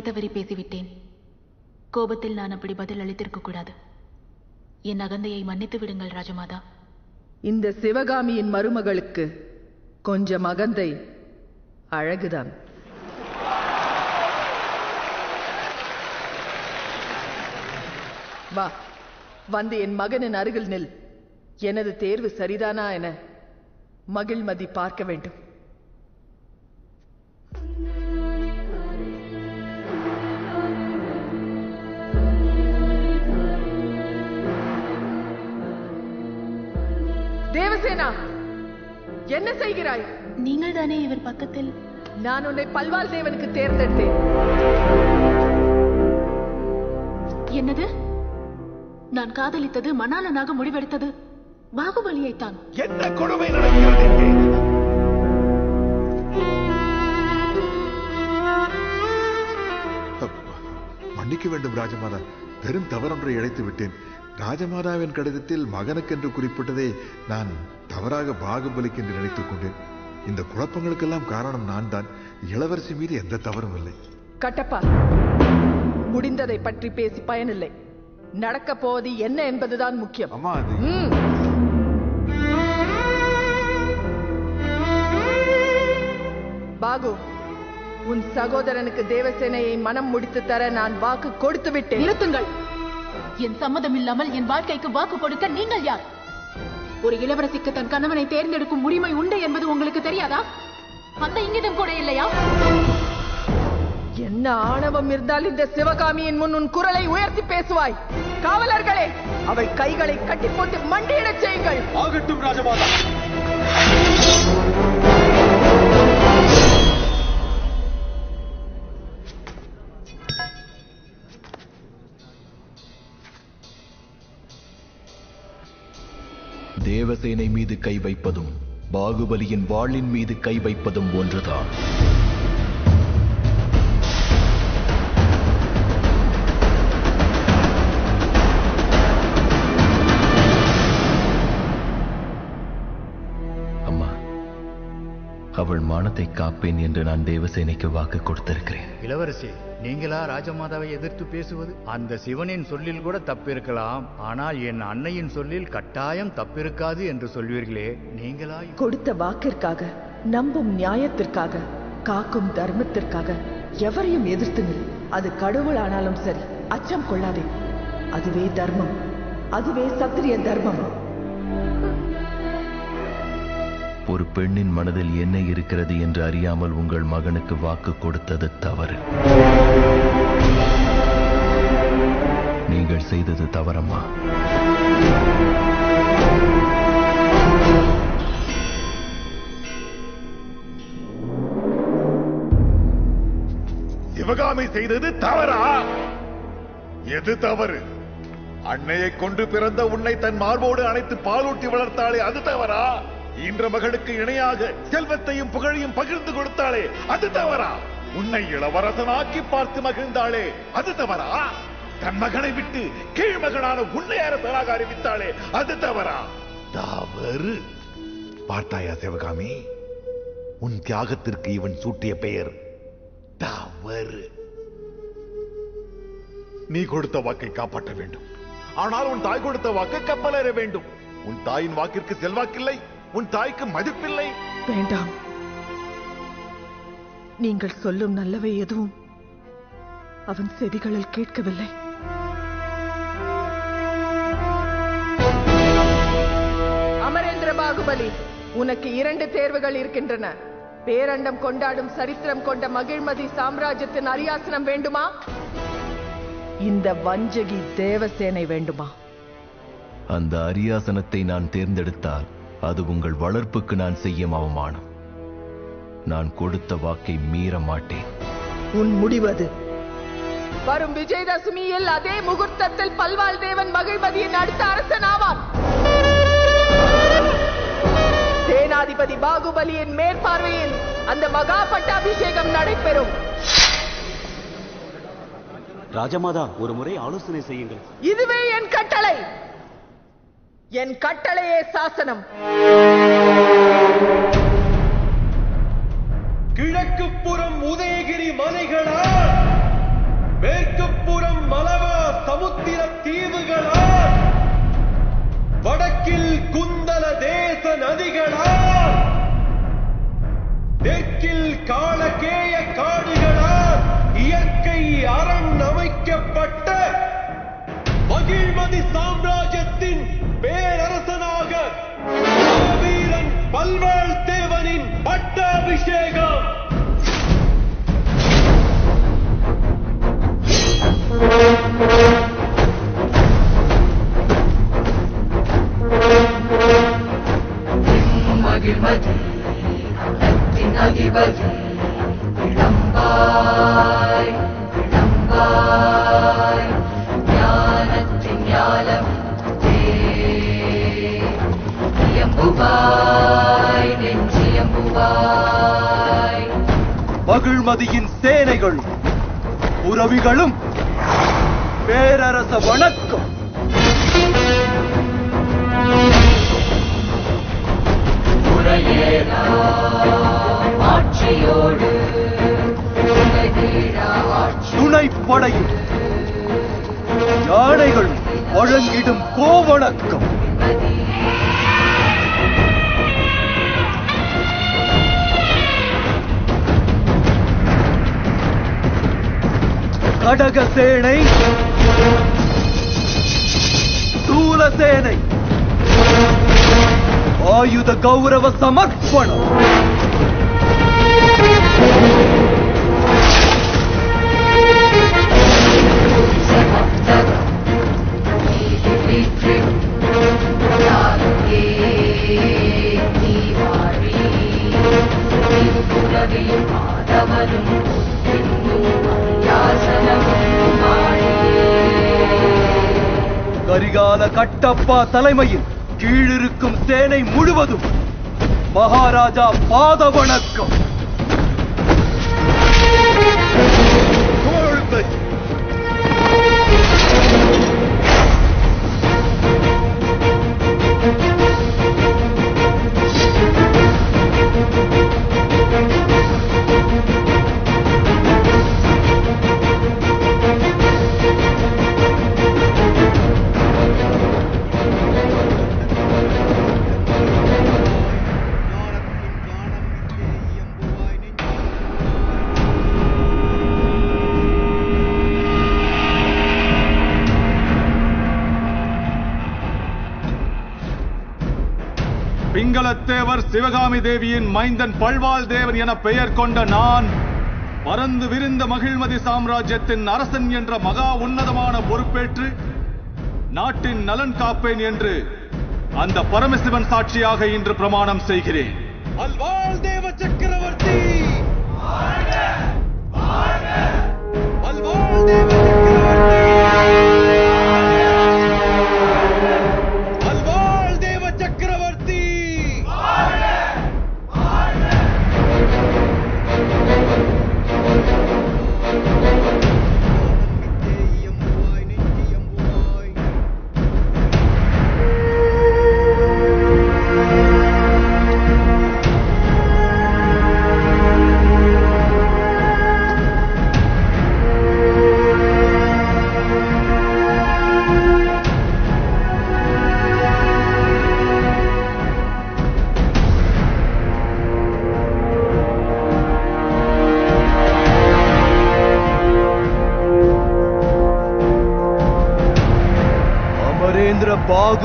முறை தவறி பேசிவிட்டேன். கோபத்தில் நான் அப்படி பதில் அளித்திருக்க கூடாது. என் அகந்தையை மன்னித்து விடுங்கள் ராஜமாதா. இந்த சிவகாமியின் மருமகளுக்கு கொஞ்சம் அகந்தை அழகுதான். வா வந்து என் மகனின் அருகில் நில். எனது தேர்வு சரிதானா என மகிழ்மதி பார்க்க வேண்டும். தேவசேனா என்ன செய்கிறாய்? நீங்கள் தானே இவர் பக்கத்தில்? நான் உன்னை பல்வாள் தேவனுக்கு தேர்ந்தெடுத்தேன். என்னது? நான் காதலித்தது மணாலனாக முடிவெடுத்தது. பாகுபலியைத்தான். என்ன கொடுமை நடக்கிறது? மன்னிக்க வேண்டும் ராஜமாதா. பெரும் தவறொன்றை இழைத்து விட்டேன். ராஜமாதாவின் கடிதத்தில் மகனுக்கென்று குறிப்பிட்டதை நான் தவறாக பாகுபலிக்கு என்று நினைத்துக் கொண்டேன். இந்த குழப்பங்களுக்கெல்லாம் காரணம் நான் தான் இளவரசி மீது எந்த தவறும் இல்லை. கட்டப்பா. முடிந்ததை பற்றி பேசி பயனில்லை. நடக்கப் போவது என்ன என்பதுதான் முக்கியம். அம்மா அது. பாகு உன் சகோதரனுக்கு தேவசேனையை மனம் முடித்து தர நான் வாக்கு கொடுத்து விட்டேன். நிறுத்துங்கள். என் சம்மதம் இல்லாமல் என் வாழ்க்கைக்கு வாக்கு கொடுக்க நீங்கள் யார்? ஒரு இளவரசிக்கு தன் கணவனை தேர்ந்தெடுக்கும் உரிமை உண்டு என்பது உங்களுக்கு தெரியாதா? அந்த இங்கிதம் கூட இல்லையா? என்ன ஆணவம் இருந்தால் இந்த சிவகாமியின் முன் உன் குரலை உயர்த்தி பேசுவாய். காவலர்களே அவள் கைகளை கட்டி போட்டு மண்டியிடச் செய்யுங்கள். ஆகட்டும் ராஜமாதா தேவசேனை மீது கை வைப்பதும் பாகுபலியின் வாளின் மீது கை வைப்பதும் ஒன்றுதான். அம்மா அவள் மானத்தை காப்பேன் என்று நான் தேவசேனைக்கு வாக்கு கொடுத்திருக்கிறேன். இளவரசி நீங்களா ராஜமாதாவை எதிர்த்து பேசுவது? அந்த சிவனின் சொல்லில் கூட தப்பிருக்கலாம். ஆனால் என் அன்னையின் சொல்லில் கட்டாயம் தப்பிருக்காது என்று சொல்வீர்களே. நீங்களா கொடுத்த வாக்கிற்காக நம்பும் நியாயத்திற்காக காக்கும் தர்மத்திற்காக எவரையும் எதிர்த்து நில். அது கடவுளானாலும் சரி அச்சம் கொள்ளாதே. அதுவே தர்மம். அதுவே சத்திரிய தர்மம். ஒரு பெண்ணின் மனதில் என்ன இருக்கிறது என்று அறியாமல் உங்கள் மகனுக்கு வாக்கு கொடுத்தது தவறு. நீங்கள் செய்தது தவறம்மா? சிவகாமி செய்தது தவறா? எது தவறு? அன்னையை கொண்டு பிறந்த உன்னை தன் மார்போடு அணைத்து பாலூட்டி வளர்த்தாளே அது தவறா? ஈன்ற மகளுக்கு இணையாக செல்வத்தையும் புகழையும் பகிர்ந்து கொடுத்தாளே அது தவறா? உன்னை இளவரசனாக்கி பார்த்து மகிழ்ந்தாளே அது தவறா? தன் மகனை விட்டு கீழ்மகனான உன்னை உன்னை அரசனாக அறிவித்தாளே அது தவறா? தவறு. பார்த்தாயா சிவகாமி உன் தியாகத்திற்கு இவன் சூட்டிய பெயர் தவறு. நீ கொடுத்த வாக்கை காப்பாற்ற வேண்டும். ஆனால் உன் தாய் கொடுத்த வாக்கு கப்பலேற வேண்டும். உன் தாயின் வாக்கிற்கு செல்வாக்கில்லை. உன் தாய்க்கு மதிப்பில்லை. வேண்டாம். நீங்கள் சொல்லும் நல்லவை எதுவும் அவன் செவிகளில் கேட்கவில்லை. அமரேந்திர பாகுபலி உனக்கு இரண்டு தேர்வுகள் இருக்கின்றன. பேரண்டம் கொண்டாடும் சரித்திரம் கொண்ட மகிழ்மதி சாம்ராஜ்யத்தின் அரியாசனம் வேண்டுமா? இந்த வஞ்சகி தேவசேனை வேண்டுமா? அந்த அரியாசனத்தை நான் தேர்ந்தெடுத்தால் அது உங்கள் வளர்ப்புக்கு நான் செய்யும் அவமானம். நான் கொடுத்த வாக்கை மீற மாட்டேன். உன் முடிவது வரும் விஜயதசமியில் அதே முகூர்த்தத்தில் பல்வாள் தேவன் மகிழ்மதியின் அடுத்த அரசன் ஆவான். சேனாதிபதி பாகுபலியின் மேற்பார்வையில் அந்த மகா பட்டாபிஷேகம் நடைபெறும். ராஜமாதா ஒரு முறை ஆலோசனை செய்யுங்கள். இதுவே என் கட்டளை. என் கட்டளையே சாசனம். கிழக்கு புறம் உதயகிரி மலைகளா மேற்கு புறம் மலவா சமுத்திர தீவுகளால் வடக்கில் குந்தல தேச நதிகளால் தெற்கில் காலகேய காடுகளால் இயற்கை அரண் அமைக்கப்பட்ட மகிழ்மதி சாம்ராஜ்யத்தின் பேரரசனாக வீரன் பல்வாழ் தேவனின் பட்டாபிஷேகம். மகிழ்மதி அகத்தின் அதிபதி இளம்பாய் இளம்பாய் ஞானத்தின் மகிழ்மதியின் சேனைகளும் உறவிகளும் பேரரச வணக்கம். ஆட்சியோடு துணைப்படையும் யானைகளும் வழங்கிடும் கோவணக்கம். கடக சேனை. ஸ்தூல சேனை. ஆயுத கௌரவ சமர்ப்பணம். மகாராஜாவான கட்டப்பா தலைமையில் கீழிருக்கும் சேனை முழுவதும் மகாராஜா பாத வணக்கம் பிங்களத்தேவர் சிவகாமி தேவியின் மைந்தன் பழ்வாள் தேவன் என பெயர் கொண்ட நான் பறந்து விரிந்த மகிழ்மதி சாம்ராஜ்யத்தின் அரசன் என்ற மகா உன்னதமான பொறுப்பேற்று நாட்டின் நலன் காப்பேன் என்று அந்த பரமசிவன் சாட்சியாக இன்று பிரமாணம் செய்கிறேன். அல்வாள் தேவ சக்கரவர்த்தி தேவ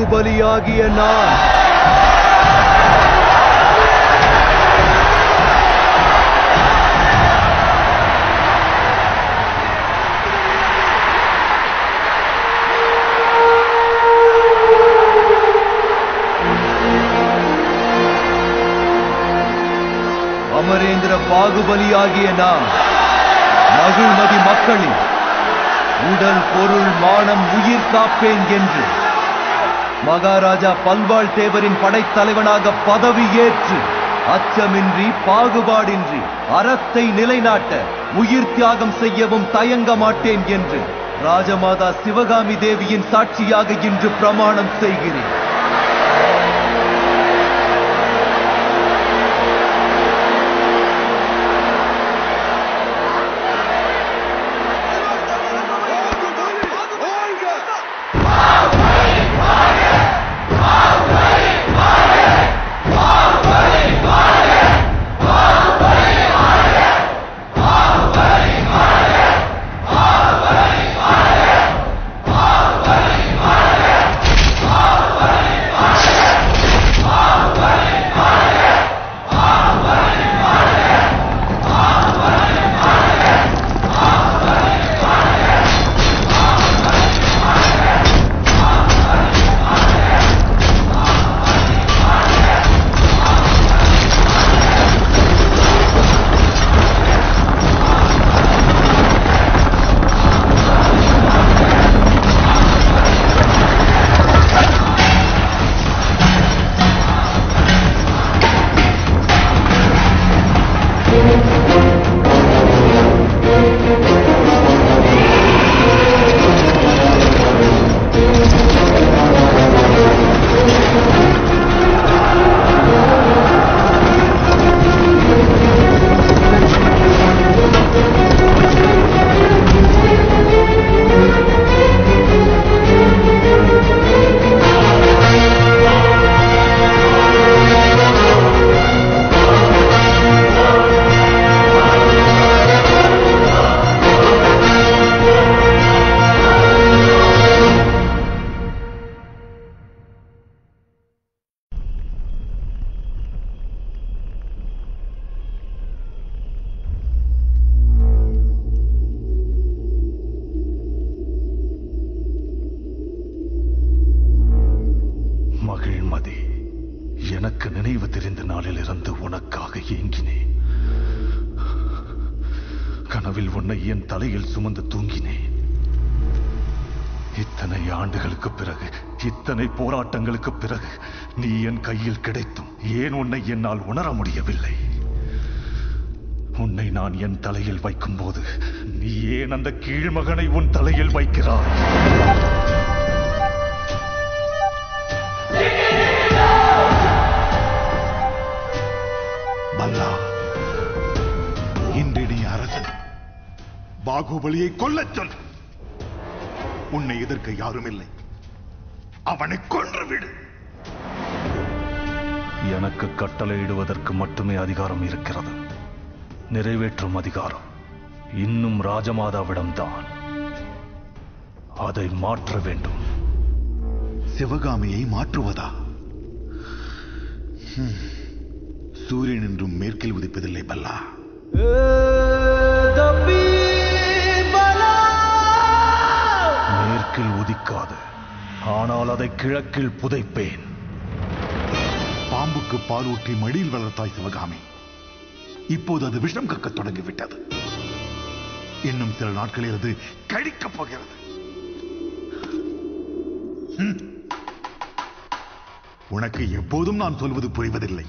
பாகுபலியாகிய நான். அமரேந்திர பாகுபலியாகிய நான். மகிழ்மதி மக்களின் உடல் பொருள் மானம் உயிர் காப்பேன் என்று. மகாராஜா பல்வாழ் தேவரின் படைத்தலைவனாக பதவி ஏற்று அச்சமின்றி பாகுபாடின்றி அறத்தை நிலைநாட்ட உயிர் தியாகம் செய்யவும் தயங்க மாட்டேன் என்று ராஜமாதா சிவகாமி தேவியின் சாட்சியாக இன்று பிரமாணம் செய்கிறேன். நிறைவேற்றும் அதிகாரம் இன்னும் ராஜமாதாவிடம்தான் அதை மாற்ற வேண்டும். சிவகாமியை மாற்றுவதா. சூரியன் என்றும் மேற்கில் உதிப்பதில்லை பல்லா. மேற்கில் உதிக்காது. ஆனால் அதை கிழக்கில் புதைப்பேன். பாம்புக்கு பால் ஊற்றி மடியில் வளர்த்தாய் சிவகாமி. இப்போது அது விஷம் கக்க தொடங்கிவிட்டது. இன்னும் சில நாட்களில் அது கழிக்கப் போகிறது. உனக்கு எப்போதும் நான் சொல்வது புரிவதில்லை.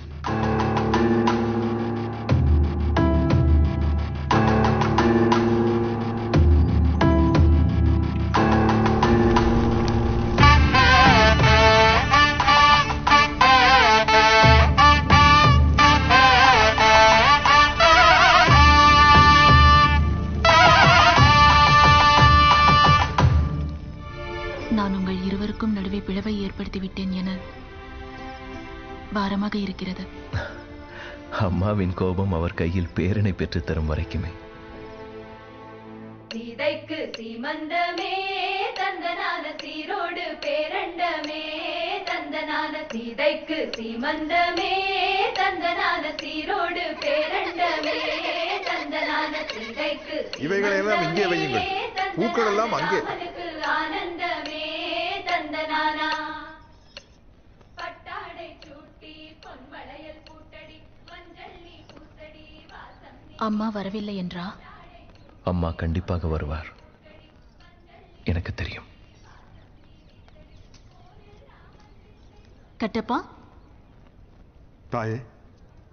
பாரமாக இருக்கிறது. அம்மாவின் கோபம் அவர் கையில் பேரனை பெற்றுத் தரும் வரைக்குமே. சீதைக்கு சீமந்தமே தந்தனான சீரோடு பேரண்டமே தந்தனான சீதைக்கு சீமந்தமே தந்தனான சீரோடு பேரண்டமே தந்தனான சீதைக்கு இவைகளை எல்லாம் இங்கே வையுங்கள். பூக்கள் எல்லாம் அங்கே. ஆனந்தமே தந்தனானா. பட்டாடை அம்மா வரவில்லை என்றா? அம்மா கண்டிப்பாக வருவார். எனக்கு தெரியும். கட்டப்பா? தாயே.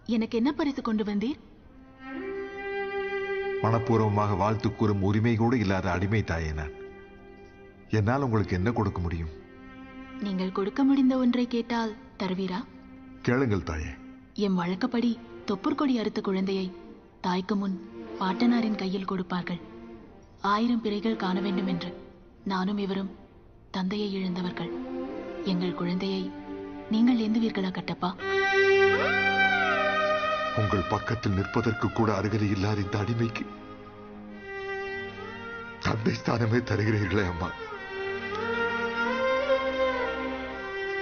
எனக்கு என்ன பரிசு கொண்டு வந்தீர்? மனப்பூர்வமாக வாழ்த்து கூறும் உரிமை கூட இல்லாத அடிமை தாயே நான். என்னால் உங்களுக்கு என்ன கொடுக்க முடியும்? நீங்கள் கொடுக்க முடிந்த ஒன்றை கேட்டால் தருவீரா? கேளுங்கள் தாயே. எம் வழக்கப்படி தொப்புர்கொடி அறுத்த குழந்தையை தாய்க்கு முன் பாட்டனாரின் கையில் கொடுப்பார்கள். ஆயிரம் பிறைகள் காண வேண்டும் என்று நானும் இவரும் தந்தையை இழந்தவர்கள். எங்கள் குழந்தையை நீங்கள் ஏந்துவீர்களா கட்டப்பா? உங்கள் பக்கத்தில் நிற்பதற்கு கூட அருகதை இல்லாத இந்த அடிமைக்கு தந்தை ஸ்தானமே தருகிறீர்களே அம்மா.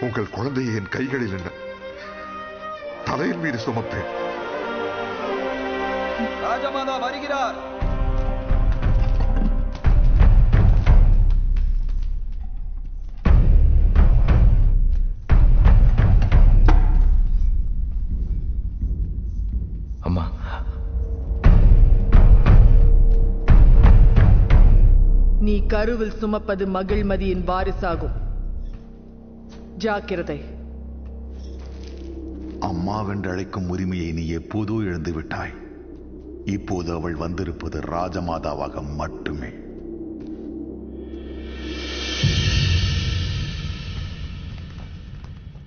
உங்கள் குழந்தையை என் கைகளில் என்ன? தலையின் மீது சுமப்பேன். ராஜமாதா வருகிறார். அம்மா. நீ கருவில் சுமப்பது மகிழ்மதியின் வாரிசாகும். ஜாக்கிரதை. அம்மாவென்று அழைக்கும் உரிமையை நீ எப்போதோ இழந்து விட்டாய். இப்போது அவள் வந்திருப்பது ராஜமாதாவாக மட்டுமே.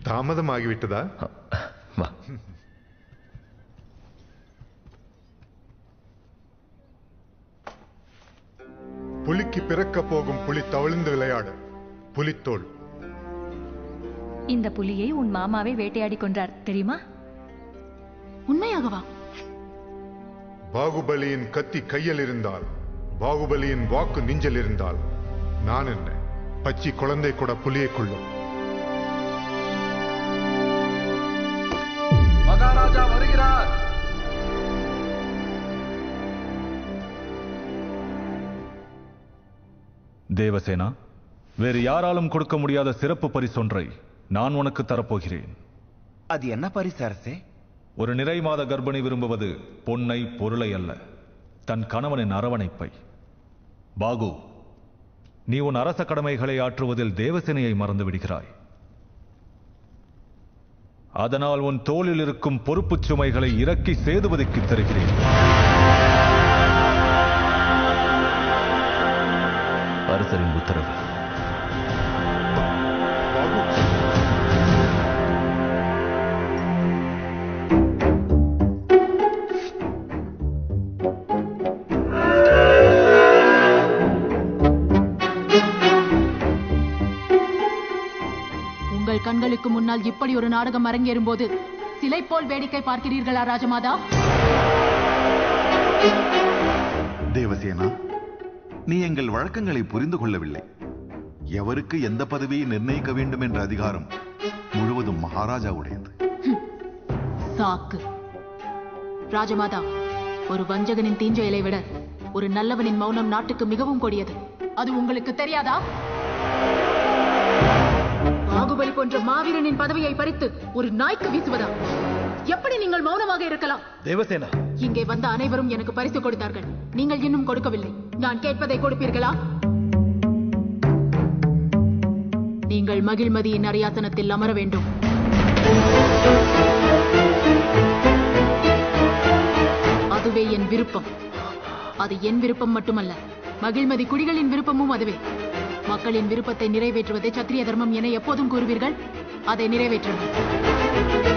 தாமதமாகிவிட்டதா? புலிக்கு பிறக்க போகும் புலி தவழ்ந்து விளையாட. புலித்தோல் இந்த புலியை உன் மாமாவே வேட்டையாடி கொன்றார் தெரியுமா? உண்மையாகவா? பாகுபலியின் கத்தி கையில் இருந்தால் பாகுபலியின் வாக்கு நெஞ்சில் இருந்தால் நான் என்ன? பச்சி குழந்தை கூட புலியை கொள்ளும் மகாராஜா வருகிறார். தேவசேனா வேறு யாராலும் கொடுக்க முடியாத சிறப்பு பரிசொன்றை நான் உனக்கு தரப்போகிறேன். அது என்ன பரிசு அரசே ஒரு நிறை மாத கர்ப்பிணி விரும்புவது பொன்னை பொருளை அல்ல. தன் கணவனின் அரவணைப்பை. பாகு நீ உன் அரச கடமைகளை ஆற்றுவதில் தேவசேனையை மறந்து விடுகிறாய். அதனால் உன் தோளில் இருக்கும் பொறுப்புச் சுமைகளை இறக்கி சேதுபதிக்கு தருகிறேன். அரசரின் உத்தரவு. முன்னால் இப்படி ஒரு நாடகம் அரங்கேறும் போது சிலை போல் வேடிக்கை பார்க்கிறீர்களா ராஜமாதா? தேவசேனா நீ எங்கள் வழக்கங்களை புரிந்து கொள்ளவில்லை. எவருக்கு எந்த பதவியை நிர்ணயிக்க வேண்டும் என்ற அதிகாரம் முழுவதும் மகாராஜாவுடையது. சாக்கு. ராஜமாதா ஒரு வஞ்சகனின் தீஞ்செயலை விட ஒரு நல்லவனின் மௌனம் நாட்டுக்கு மிகவும் கொடியது. அது உங்களுக்கு தெரியாதா? பாகுபலி போன்ற மாவீரனின் பதவியை பறித்து ஒரு நாய்க்கு வீசுவதா? எப்படி நீங்கள் மௌனமாக இருக்கலாம்? தேவசேனா. இங்கே வந்த அனைவரும் எனக்கு பரிசு கொடுத்தார்கள். நீங்கள் இன்னும் கொடுக்கவில்லை. நான் கேட்பதை கொடுப்பீர்களா? நீங்கள் மகிழ்மதியின் அரியாசனத்தில் அமர வேண்டும். அதுவே என் விருப்பம். அது என் விருப்பம் மட்டுமல்ல. மகிழ்மதி குடிகளின் விருப்பமும் அதுவே. மக்களின் விருப்பத்தை நிறைவேற்றுவதே சத்திரிய தர்மம் என எப்போதும் கூறுவீர்கள்? அதை நிறைவேற்றுங்கள்.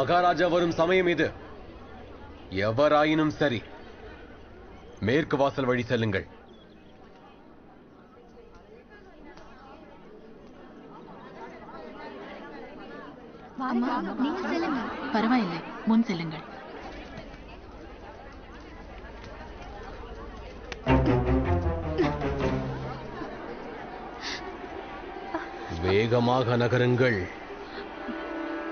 மகாராஜா வரும் சமயம் இது. எவராயினும் சரி மேற்கு வாசல் வழி செல்லுங்கள். பரவாயில்லை முன் செல்லுங்கள். வேகமாக நகருங்கள்.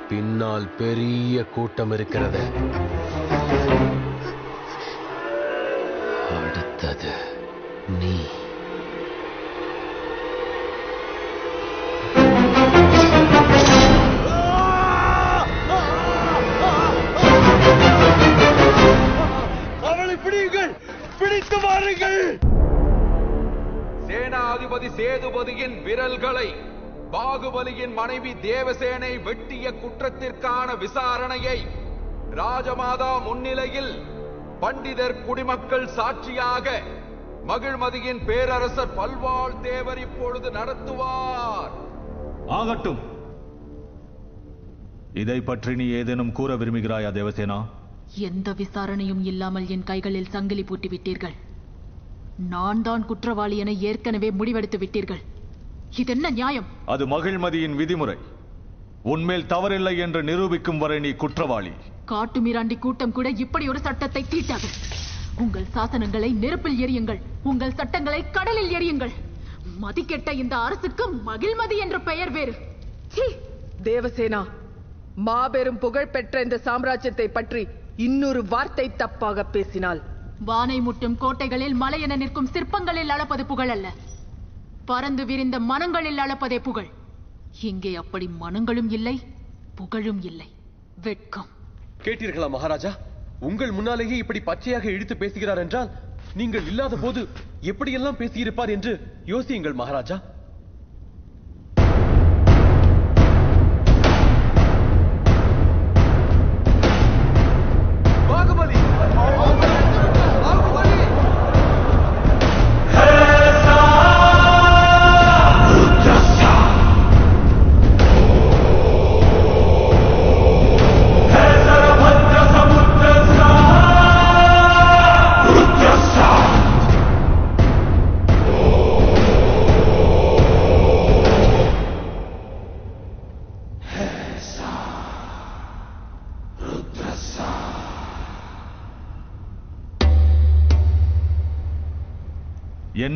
பின்னால் பெரிய கூட்டம் இருக்கிறது. அடுத்தது நீ. பிடித்து வாருங்கள் சேனாதிபதி சேதுபதியின் விரல்களை பாகுபலியின் மனைவி தேவசேனை வெட்டிய குற்றத்திற்கான விசாரணையை ராஜமாதா முன்னிலையில் பண்டிதர் குடிமக்கள் சாட்சியாக மகிழ்மதியின் பேரரசர் பல்வாழ் தேவர் இப்பொழுது நடத்துவார். ஆகட்டும். இதை பற்றி நீ ஏதேனும் கூற விரும்புகிறாயா தேவசேனா? எந்த விசாரணையும் இல்லாமல் என் கைகளில் சங்கிலி பூட்டி விட்டீர்கள். நான் தான் குற்றவாளி என ஏற்கனவே முடிவெடுத்து விட்டீர்கள். இதென்ன நியாயம்? அது மகிழ்மதியின் விதிமுறை. உன்மேல் தவறில்லை என்று நிரூபிக்கும் வரை நீ குற்றவாளி. காட்டு மிராண்டி கூட்டம் கூட இப்படி ஒரு சட்டத்தை தீட்டாது. உங்கள் சாசனங்களை நெருப்பில் எரியுங்கள் உங்கள் சட்டங்களை கடலில் எரியுங்கள் மதிக்கெட்ட இந்த அரசுக்கு மகிழ்மதி என்ற பெயர் வேறு. சீ! தேவசேனா மாபெரும் புகழ் பெற்ற இந்த சாம்ராஜ்யத்தை பற்றி இன்னொரு வார்த்தை தப்பாக பேசினால். வானை முட்டும் கோட்டைகளில் மலை என நிற்கும் சிற்பங்களில் அளப்பது புகழ் அல்ல பறந்து விரிந்த மனங்களில் அளப்பதே புகழ். இங்கே அப்படி மனங்களும் இல்லை புகழும் இல்லை. வெட்கம். கேட்டீர்களா மகாராஜா? உங்கள் முன்னாலேயே இப்படி பச்சையாக இழுத்து பேசுகிறார் என்றால் நீங்கள் இல்லாத போது எப்படியெல்லாம் பேசியிருப்பார் என்று யோசியுங்கள் மகாராஜா.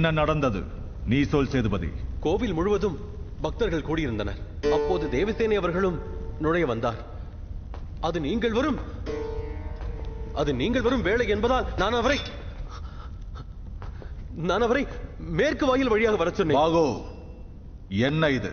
என்ன நடந்தது? நீ சொல் சேதுபதி. கோவில் முழுவதும் பக்தர்கள் கூடியிருந்தனர். அப்போது தேவசேனை அவர்களும் நுழைய வந்தார். அது நீங்கள் வரும். அது நீங்கள் வரும் வேலை என்பதால் நான் அவரை நான் அவரை மேற்கு வாயில் வழியாக வரச் சொன்னேன். என்ன இது?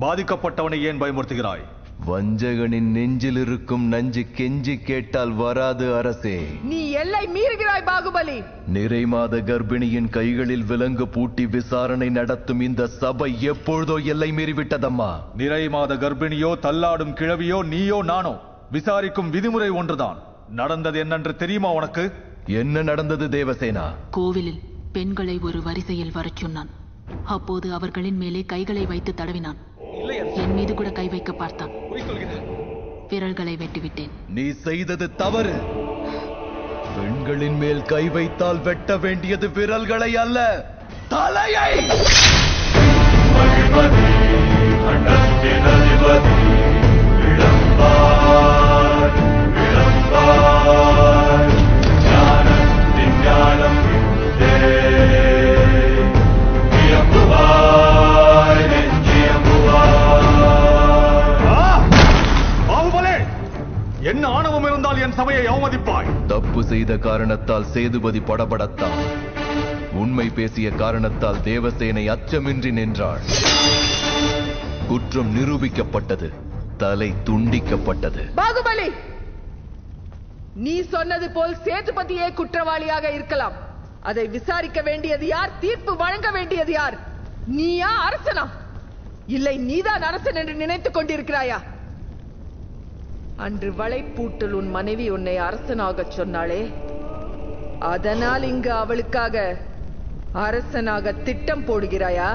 பாதிக்கப்பட்டவனை ஏன் பயமுறுத்துகிறாய்? வஞ்சகனின் நெஞ்சில் இருக்கும் நஞ்சு கெஞ்சி கேட்டால் வராது அரசே. நீ எல்லை மீறுகிறாய் பாகுபலி. நிறைமாத கர்ப்பிணியின் கைகளில் விலங்கு பூட்டி விசாரணை நடத்தும் இந்த சபை எப்பொழுதோ எல்லை மீறிவிட்டதம்மா. நிறை மாத கர்ப்பிணியோ தள்ளாடும் கிழவியோ நீயோ நானோ விசாரிக்கும் விதிமுறை ஒன்றுதான். நடந்தது என்னென்று தெரியுமா உனக்கு? என்ன நடந்தது தேவசேனா? கோவிலில் பெண்களை ஒரு வரிசையில் வரச் சொன்னான். அப்போது அவர்களின் மேலே கைகளை வைத்து தடவினான். என் மீது கூட கை வைக்க பார்த்தான். விரல்களை வெட்டிவிட்டேன். நீ செய்தது தவறு. பெண்களின் மேல் கை வைத்தால் வெட்ட வேண்டியது விரல்களை அல்ல தலையை! பாகுபலே என்ன ஆணவம் இருந்தால் என் சபையை அவமதிப்பாய்? தப்பு செய்த காரணத்தால் சேதுபதி படபடத்தான். உண்மை பேசிய காரணத்தால் தேவசேனை அச்சமின்றி நின்றாள். குற்றம் நிரூபிக்கப்பட்டது தலை துண்டிக்கப்பட்டது. பாகுபலி! நீ சொன்னது போல் சேதுபதியே குற்றவாளியாக இருக்கலாம். அதை விசாரிக்க வேண்டியது யார்? தீர்ப்பு வழங்க வேண்டியது யார்? நீயா அரசனா? இல்லை நீதான் அரசன் என்று நினைத்துக் கொண்டிருக்கிறாயா? அன்று வளைப்பூட்டில் உன் மனைவி உன்னை அரசனாகச் சொன்னாளே. அதனால் இங்கு அவளுக்காக அரசனாக திட்டம் போடுகிறாயா?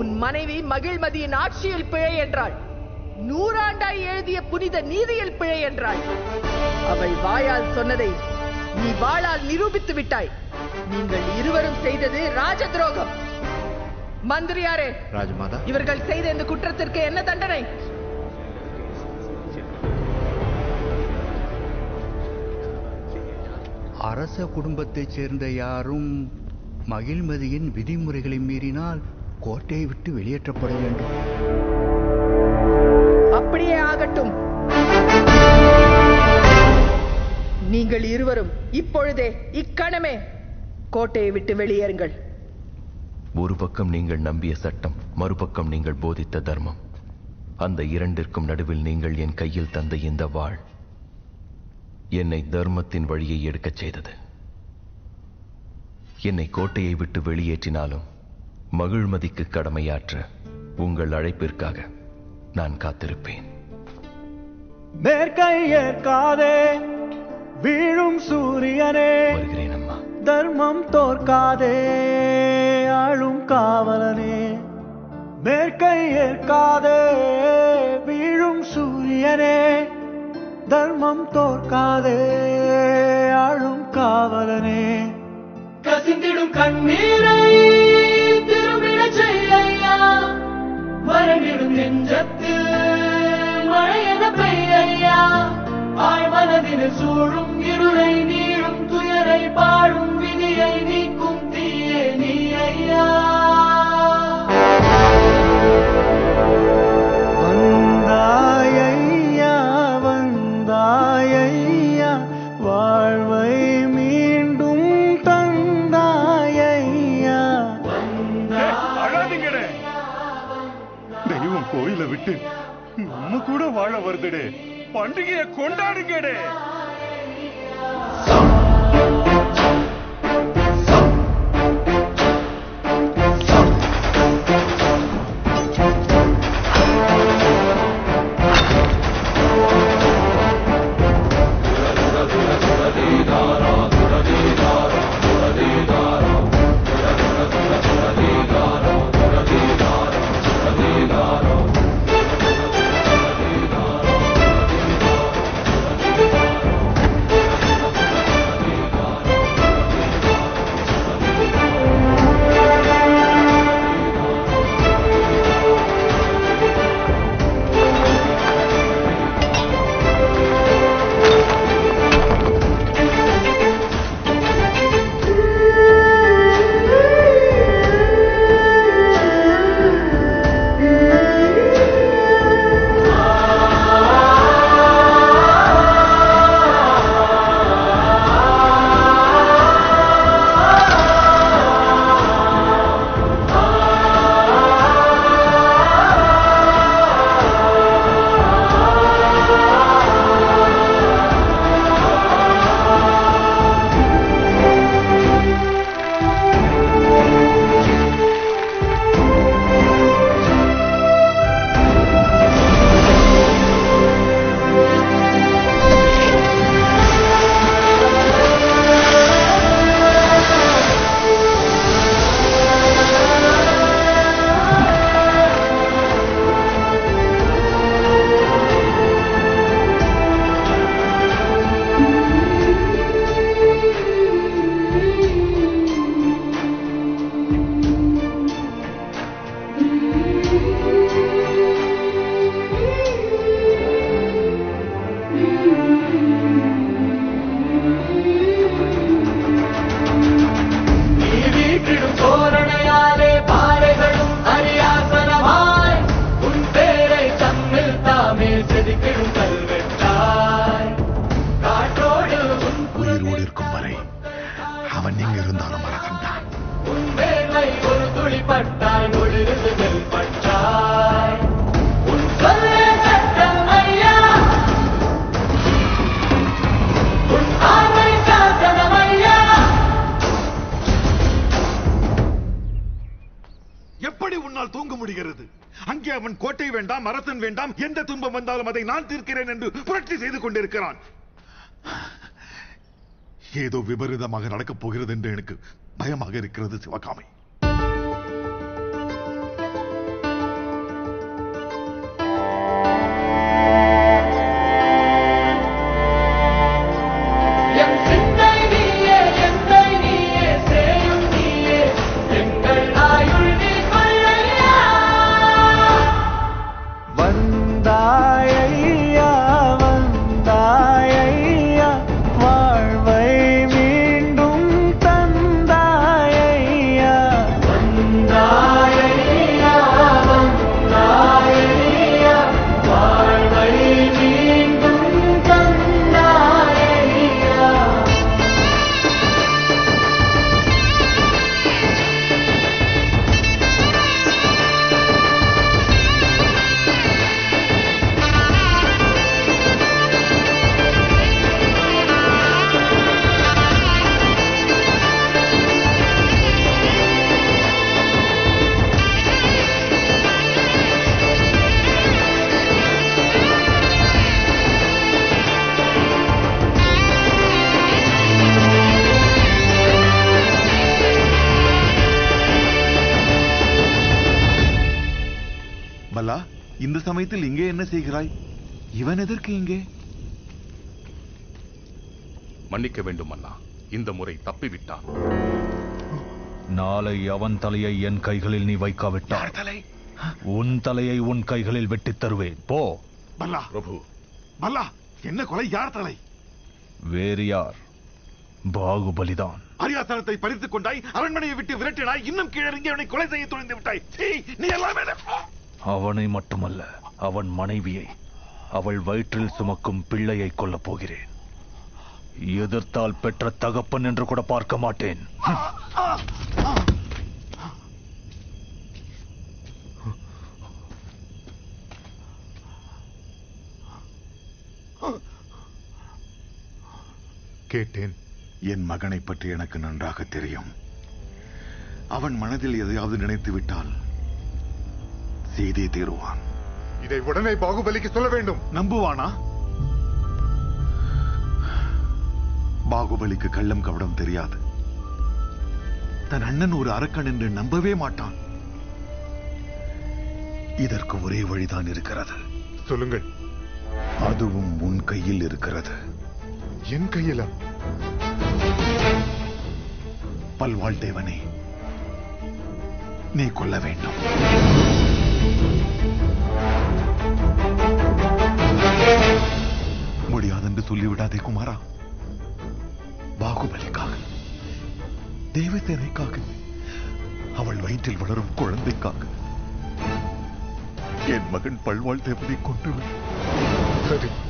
உன் மனைவி மகிழ்மதியின் ஆட்சியில் பிழை என்றாள். நூறாண்டாய் எழுதிய புனித நீதியில் பிழை என்றாள். அவள் வாயால் சொன்னதை நீ வாளால் நிரூபித்து விட்டாய். நீங்கள் இருவரும் செய்தது ராஜ துரோகம் மந்திரியாரே ராஜமாதா? இவர்கள் செய்த இந்த குற்றத்திற்கு என்ன தண்டனை? அரச குடும்பத்தைச் சேர்ந்த யாரும் மகிழ்மதியின் விதிமுறைகளை மீறினால் கோட்டையை விட்டு வெளியேற்றப்பட வேண்டும். அப்படியே ஆகட்டும். நீங்கள் இருவரும் இப்பொழுதே இக்கணமே கோட்டையை விட்டு வெளியேறுங்கள். ஒரு பக்கம் நீங்கள் நம்பிய சட்டம் மறுபக்கம் நீங்கள் போதித்த தர்மம். அந்த இரண்டிற்கும் நடுவில் நீங்கள் என் கையில் தந்த இந்த வாழ் என்னை தர்மத்தின் வழியை எடுக்கச் செய்தது. என்னை கோட்டையை விட்டு வெளியேற்றினாலும் மகிழ்மதிக்கு கடமையாற்ற உங்கள் அழைப்பிற்காக நான் காத்திருப்பேன். மேற்கை ஏற்காதே வீழும் சூரியனே. வருகிறேன் அம்மா. தர்மம் தோற்காதே ஆளும் காவலனே. மேற்கை ஏற்காதே வீழும் சூரியனே. தர்மம் தோற்காதே ஆளும் காவலனே. கசிந்திடும் கண்ணீரை திரும்பிடச் செய்யா மறைந்திடும் நெஞ்சத்தில் மழையென பெய்யா ஆழ்மனதில் சூழும் இருளை நீளும் துயரை பாடும் விதியை நீக்கும் தீயே நீ ஐயா வந்தாயையா கோயில விட்டு நம்ம கூட வாழ வருதுடே. பண்டிகையை கொண்டாடுங்கடே. அரசன் வேண்டாம். எந்த துன்பம் வந்தாலும் அதை நான் தீர்க்கிறேன் என்று புரட்சி செய்து கொண்டிருக்கிறான். ஏதோ விபரீதமாக நடக்கப் போகிறது என்று எனக்கு பயமாக இருக்கிறது சிவகாமி. என் கைகளில் நீ வைக்காவிட்டால் உன் தலையை உன் கைகளில் வெட்டித் தருவேன். போ. பல்லா. பிரபு. பல்லா. என்ன கொலை? யார் தலை? வேறு யார்? பாகுபலிதான். அரியாசனத்தை பறித்துக் கொண்டாய் அரண்மனையை விட்டு விரட்டினாய் இன்னும் கீழிறங்கி அவனை கொலை செய்ய துணிந்து விட்டாய். சீ, நீ எல்லாமே அவனை மட்டுமல்ல அவன் மனைவியை அவள் வயிற்றில் சுமக்கும் பிள்ளையை கொல்லப் போகிறேன். எதிர்த்தால் பெற்ற தகப்பன் என்று கூட பார்க்க மாட்டேன். கேட்டேன். என் மகனை பற்றி எனக்கு நன்றாக தெரியும். அவன் மனதில் எதையாவது நினைத்து விட்டால் செய்தே தீருவான். இதை உடனே பாகுபலிக்கு சொல்ல வேண்டும். நம்புவானா? பாகுபலிக்கு கள்ளம் கவடம் தெரியாது. தன் அண்ணன் ஒரு அரக்கன் என்று நம்பவே மாட்டான். இதற்கு ஒரே வழிதான் இருக்கிறது. சொல்லுங்கள். அதுவும் உன் கையில் இருக்கிறது. என் கையில. பல்வாழ் தேவனே நீ கொல்ல வேண்டும். முடியாதென்று சொல்லிவிடாதே குமாரா. பாகுபலிக்காக தேவசேனைக்காக அவள் வயிற்றில் வளரும் குழந்தைக்காக. என் மகன் பல்வாழ் தேவனை கொன்று விடு. சரி.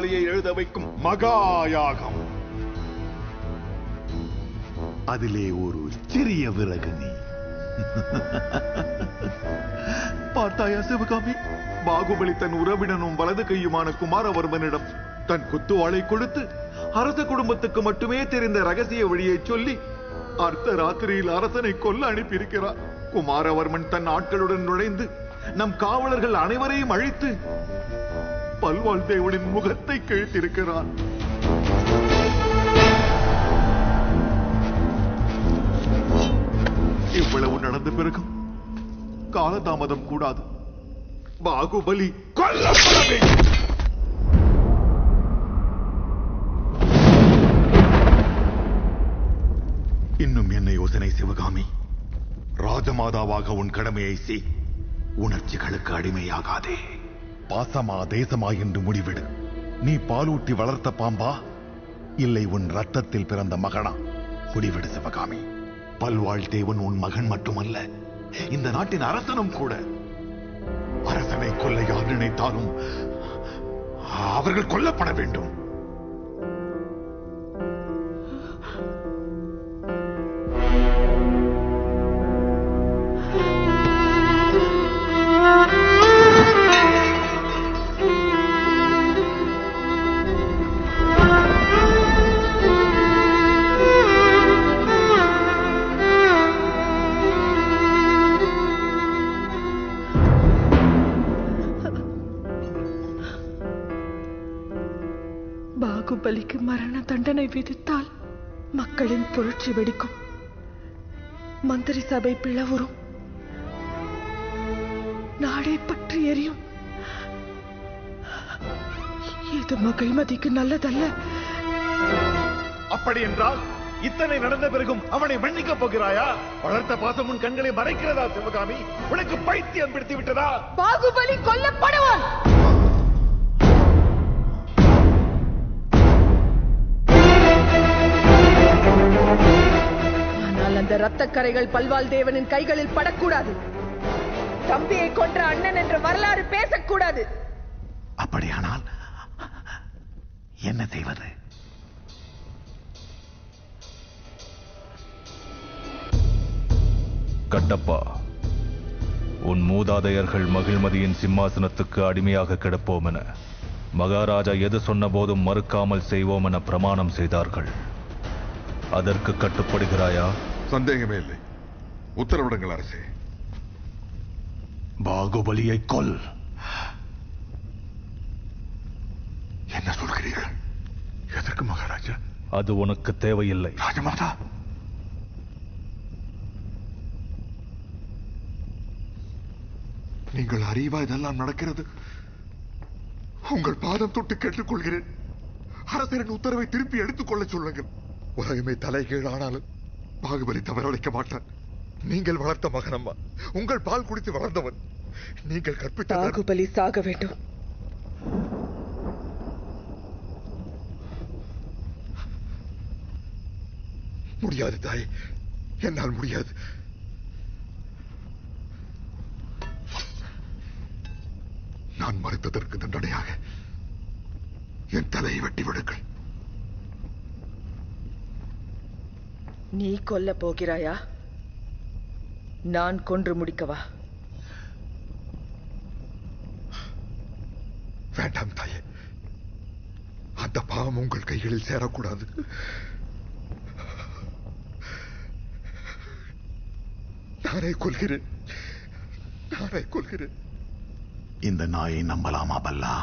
சிவகாமியின் எழுத வைக்கும் மகாயாகம் அதிலே ஒரு சிறிய விறகு நீ. பார்த்தாயா சிவகாமி? பாகுபலி தன் உறவினனும் வலது கையுமான குமாரவர்மனிடம் தன் குத்துவாளை கொடுத்து அரச குடும்பத்துக்கு மட்டுமே தெரிந்த ரகசிய வழியை சொல்லி அர்த்த ராத்திரியில் அரசனை கொல்ல அனுப்பியிருக்கிறார். குமாரவர்மன் தன் ஆட்களுடன் நுழைந்து நம் காவலர்கள் அனைவரையும் அழித்து பல்வாழ் தேவனின் முகத்தை கிழித்திருக்கிறார் இவ்வளவு நடந்த பிறகும் காலதாமதம் கூடாது. பாகுபலி கொல்லப்பட வேண்டும். இன்னும் என்ன யோசனை சிவகாமி. ராஜமாதாவாக உன் கடமையை செய். உணர்ச்சிகளுக்கு அடிமையாகாதே. பாசமா தேசமா என்று முடிவிடு. நீ பாலூட்டி வளர்த்த பாம்பா? இல்லை உன் ரத்தத்தில் பிறந்த மகனா? முடிவிடு சிவகாமி. பல்வாழ் தேவன் உன் மகன் மட்டுமல்ல இந்த நாட்டின் அரசனும் கூட. அரசனை கொல்ல யார் நினைத்தாலும் அவர்கள் கொல்லப்பட வேண்டும். பாகுபலிக்கு மரண தண்டனை விதித்தால் மக்களின் புரட்சி வெடிக்கும். மந்திரி சபை பிளவுறும். நாடே பற்றி எரியும். இது மகிழ்மதிக்கு நல்லதல்ல. அப்படி என்றால் இத்தனை நடந்த பிறகும் அவனை மன்னிக்க போகிறாயா? வளர்த்த பாசம் உன் கண்களை மறைக்கிறதா சிவகாமி? உனக்கு பைத்தியம் பிடித்து விட்டதா? பாகுபலி கொல்லப்படுவான்! அந்த ரத்தக்கரைகள் பல்வாள் தேவனின் கைகளில் படக்கூடாது. தம்பியை கொன்ற அண்ணன் என்ற வரலாறு பேசக்கூடாது. அப்படியானால் என்ன செய்வது? கட்டப்பா உன் மூதாதையர்கள் மகிழ்மதியின் சிம்மாசனத்துக்கு அடிமையாக கிடப்போம் என மகாராஜா எது சொன்ன போதும் மறுக்காமல் செய்வோம் என பிரமாணம் செய்தார்கள். அதற்கு கட்டுப்படுகிறாயா? சந்தேகமே இல்லை. உத்தரவிடுங்கள் அரசே. பாகுபலியை கொல். என்ன சொல்கிறீர்கள்? எதற்கு மகாராஜா? அது உனக்கு தேவையில்லை. ராஜமாதா! நீங்கள் அறிவா இதெல்லாம் நடக்கிறது? உங்கள் பாதம் தொட்டு கேட்டுக்கொள்கிறேன். அரசரின் உத்தரவை திருப்பி எடுத்துக் கொள்ள சொல்லுங்கள். உலகமே தலைகீழானாலும் பாகுபலி தவறளிக்க மாட்டான். நீங்கள் வளர்த்த மகனம்மா உங்கள் பால் குடித்து வளர்ந்தவன். நீங்கள் கற்பித்த பாகுபலி சாக வேண்டும். முடியாது தாய். என்னால் முடியாது. நான் மறுத்ததற்கு தண்டனையாக என் தலையை வெட்டி விடுங்கள். நீ கொல்ல போகிறாயா? நான் கொன்று முடிக்கவா? வேண்டாம் தாயே. அந்த பாவம் உங்கள் கைகளில் சேரக்கூடாது. நானே கொள்கிறேன் நானே கொள்கிறேன் இந்த நாயை நம்பலாமா பல்லா?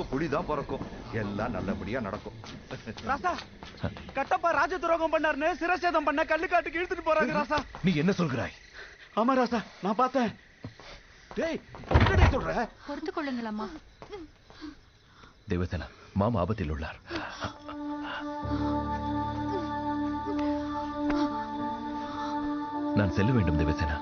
ராசாவுக்கு புலிதான் பிறக்கும். எல்லாம் நல்லபடியா நடக்கும். ராசா கட்டப்பா ராஜ துரோகம் பண்ணாருன்னு சிரசேதம் பண்ண கல்லுக்காட்டுக்கு இழுத்துட்டு போறாங்க ராசா. நீ என்ன சொல்கிறாய்? ஆமா ராசா நான் பார்த்தேன். டேய் என்னடா சொல்ற? பொறுத்து கொள்ளுங்களம்மா. தேவசேனா மாமா ஆபத்தில் உள்ளார். நான் செல்ல வேண்டும் தேவசேனா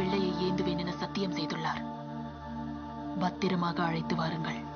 பிள்ளையை ஏந்துவேன் என சத்தியம் செய்துள்ளார். பத்திரமாக அழைத்து வாருங்கள்.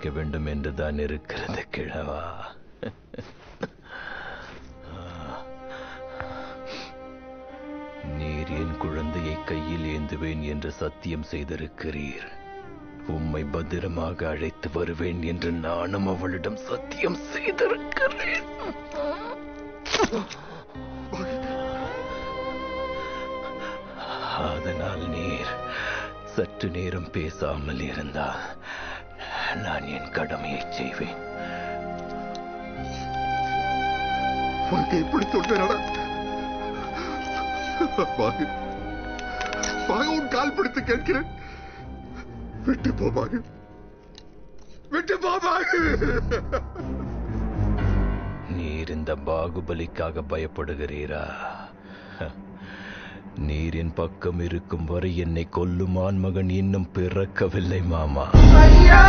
வைக்க வேண்டும் என்றுதான் இருக்கிறது கிழவா. நீர் என் குழந்தையை கையில் ஏந்துவேன் என்று சத்தியம் செய்திருக்கிறீர். உம்மை பத்திரமாக அழைத்து வருவேன் என்று நானும் அவளிடம் சத்தியம் செய்திருக்கிறேன். அதனால் நீர் சற்று நேரம் பேசாமல் இருந்தால் நான் என் கடமையை செய்வேன். உனக்கு பாகு பாகு உன் கால் பிடித்து கேட்கிறேன். விட்டு போ பாகு. விட்டு போ பாகு. நீர் இந்த பாகுபலிக்காக பயப்படுகிறீரா? நீரின் நீர் என் பக்கம் இருக்கும் வரை என்னை கொல்லும் ஆண்மகன் இன்னும் பிறக்கவில்லை மாமா. ஐயா!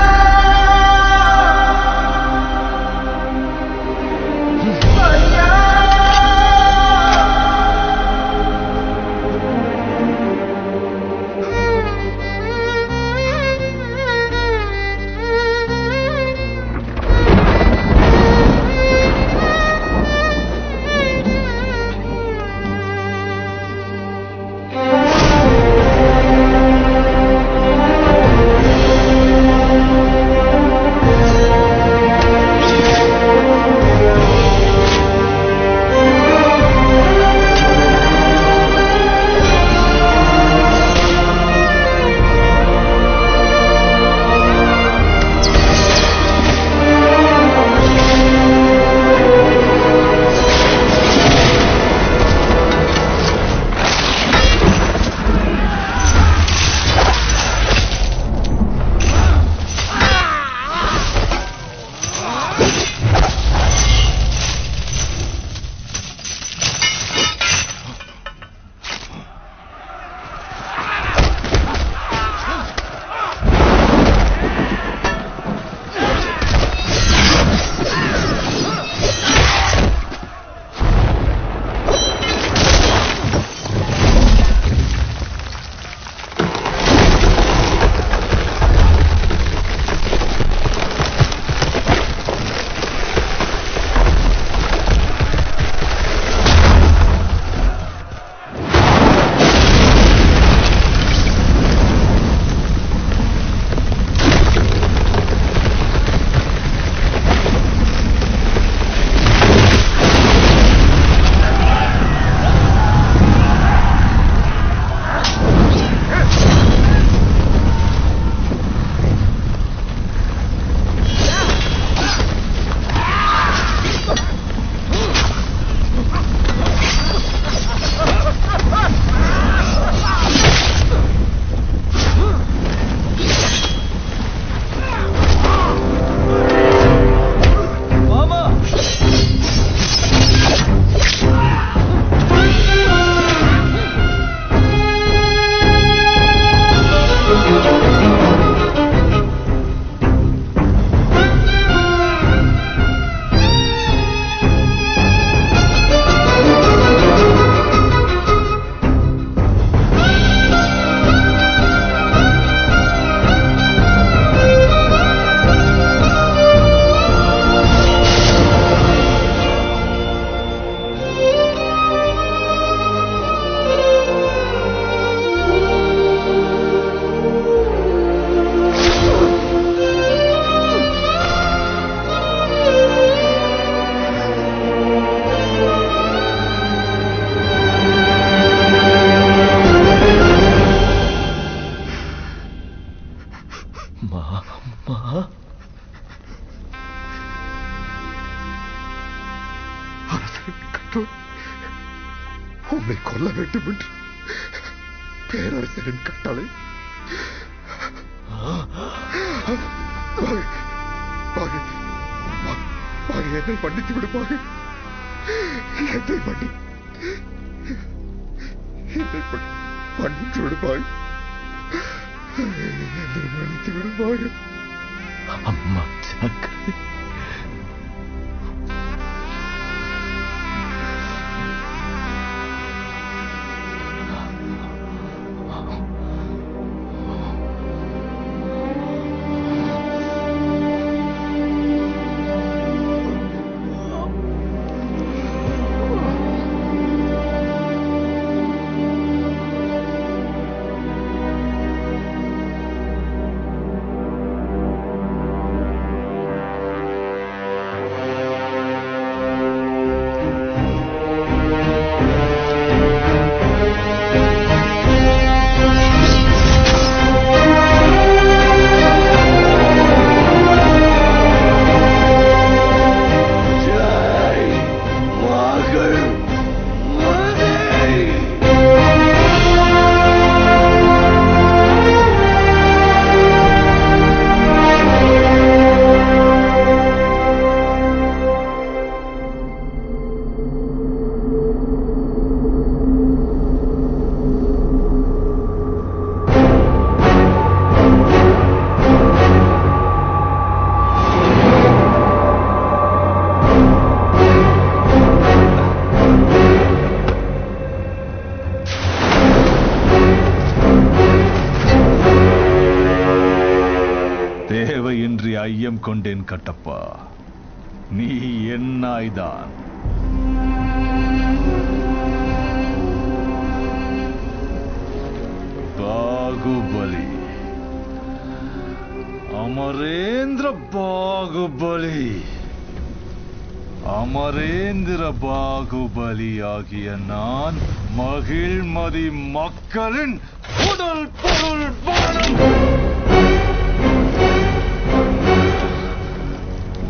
பாகுபலி ஆகிய நான் மகிழ்மதி மக்களின் உடல் பொருள் பானம்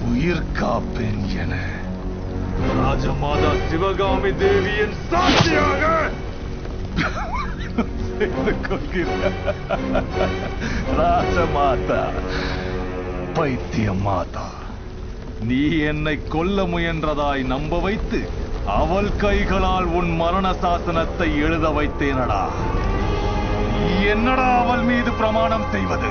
உயிர் காப்பேன் என ராஜமாதா சிவகாமி தேவியின் சாட்சியாக ராஜமாதா பைத்திய மாதா நீ என்னை கொல்ல முயன்றதாய் நம்ப வைத்து அவள் கைகளால் உன் மரண சாசனத்தை எழுத வைத்தேனடா. என்னடா அவள் மீது பிரமாணம் செய்வது?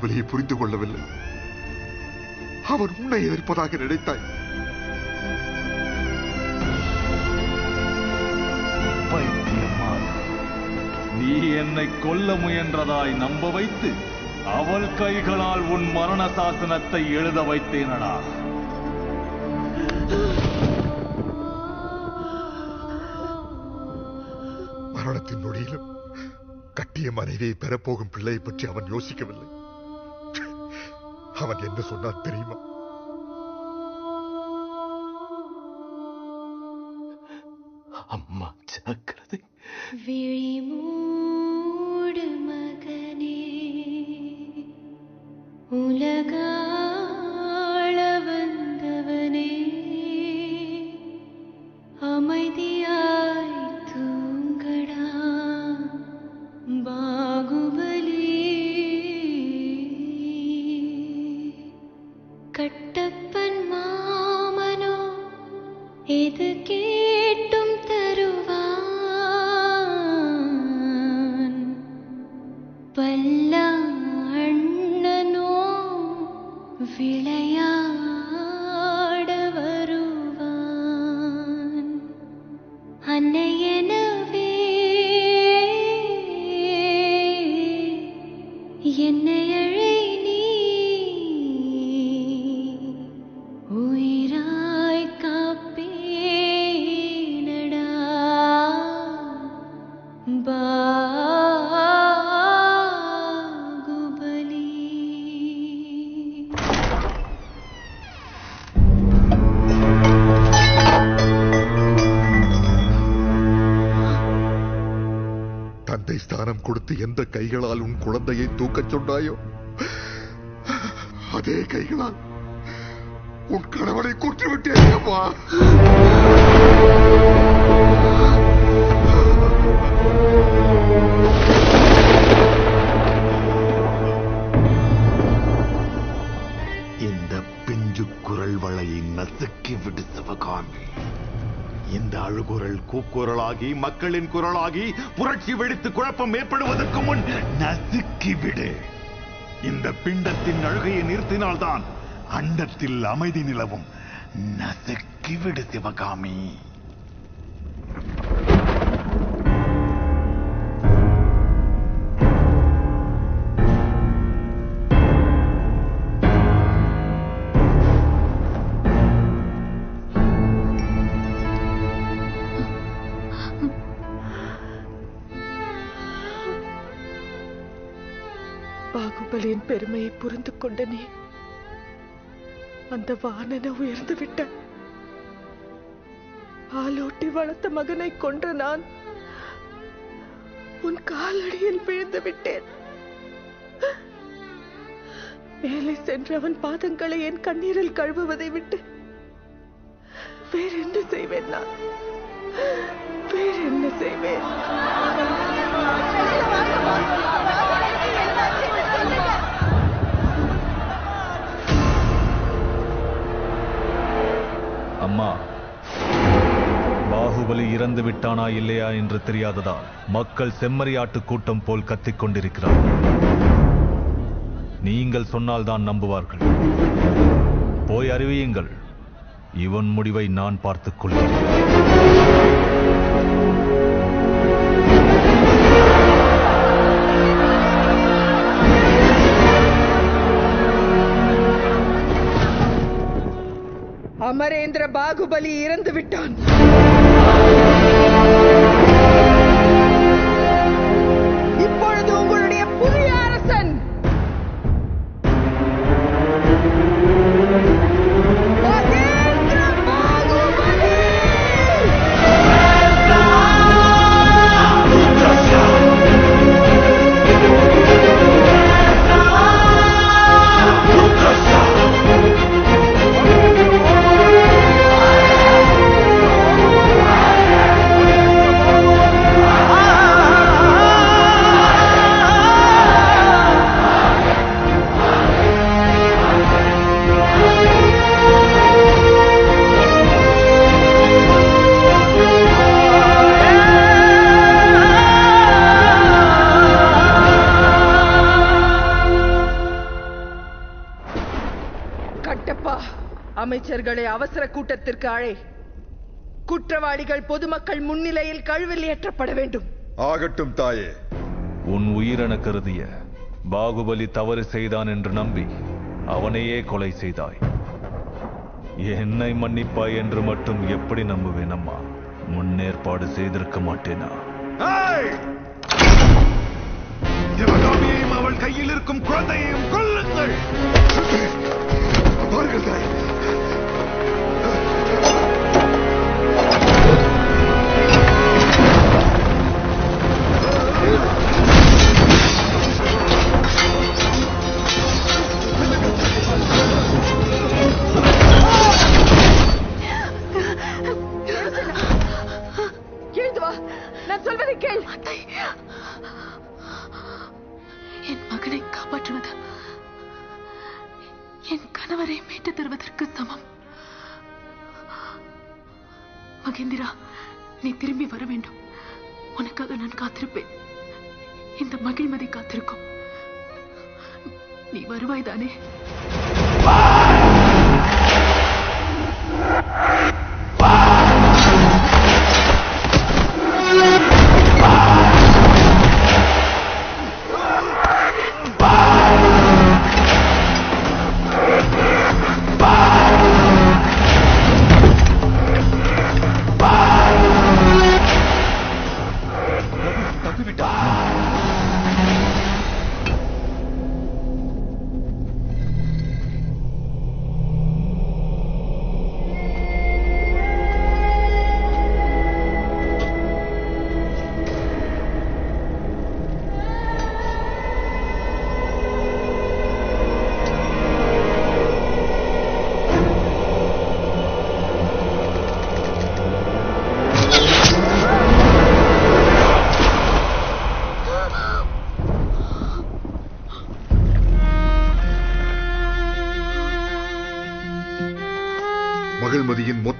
பாகுபலியை புரிந்து கொள்ளவில்லை. அவன் உன்னை எதிர்ப்பதாக நினைத்தாய். நீ என்னை கொல்ல முயன்றதாய் நம்ப வைத்து அவள் கைகளால் உன் மரண சாசனத்தை எழுத வைத்தேனடா. மரணத்தின் நொடியிலும் கட்டிய மனைவியை பெறப்போகும் பிள்ளையை பற்றி அவன் யோசிக்கவில்லை. அவன் என்ன சொன்னான் தெரியுமா? அம்மா ஜாக்கிரதை. விழிமூடு மகனே உலகாள அமைதியாய் தூங்கடா பாகுவ எது கேட்டும் தருவான். பல்ல அண்ணனோ விளையாட வருவான். அன்னையன ஸ்தானம் எந்த கைகளால் உன் குழந்தையை தூக்கச் சொன்னாயோ? அதே கைகளால் உன் கணவனை கொற்றுவிட்டேன் அம்மா. அழுகுரல் கூக்குரலாகி மக்களின் குரலாகி புரட்சி வெடித்து குழப்பம் ஏற்படுவதற்கு முன் நசுக்கிவிடு. இந்த பிண்டத்தின் அழுகையை நிறுத்தினால்தான் அண்டத்தில் அமைதி நிலவும். நசுக்கிவிடு சிவகாமி. பெருமையை புரிந்து கொண்ட நீ அந்த வானனை உயர்ந்து விட்ட. பாலூட்டி வளர்த்த மகனை கொன்ற நான் உன் காலடியில் விழுந்து விட்டேன். மேலே சென்று அவன் பாதங்களை என் கண்ணீரில் கழுவுவதை விட்டு வேறென்ன செய்வேன் நான். வேறென்ன செய்வேன். அம்மா. பாகுபலி இறந்து விட்டானா இல்லையா என்று தெரியாததால் மக்கள் செம்மறியாட்டு கூட்டம் போல் கத்திக் கொண்டிருக்கிறார் நீங்கள் சொன்னால்தான் நம்புவார்கள். போய் அறிவியுங்கள். இவன் முடிவை நான் பார்த்துக் கொள்கிறேன். பாகுபலி இறந்து விட்டான் அமைச்சர்களை அவசர கூட்டத்திற்கு அழை குற்றவாளிகள் பொதுமக்கள் முன்னிலையில் கழுவில் ஏற்றப்பட வேண்டும். ஆகட்டும் தாயே. உன் உயிரென கருதிய பாகுபலி தவறு செய்தான் என்று நம்பி அவனையே கொலை செய்தாய். என்னை மன்னிப்பாய் என்று மட்டும் எப்படி நம்புவேன் அம்மா? முன்னேற்பாடு செய்திருக்க மாட்டேனா?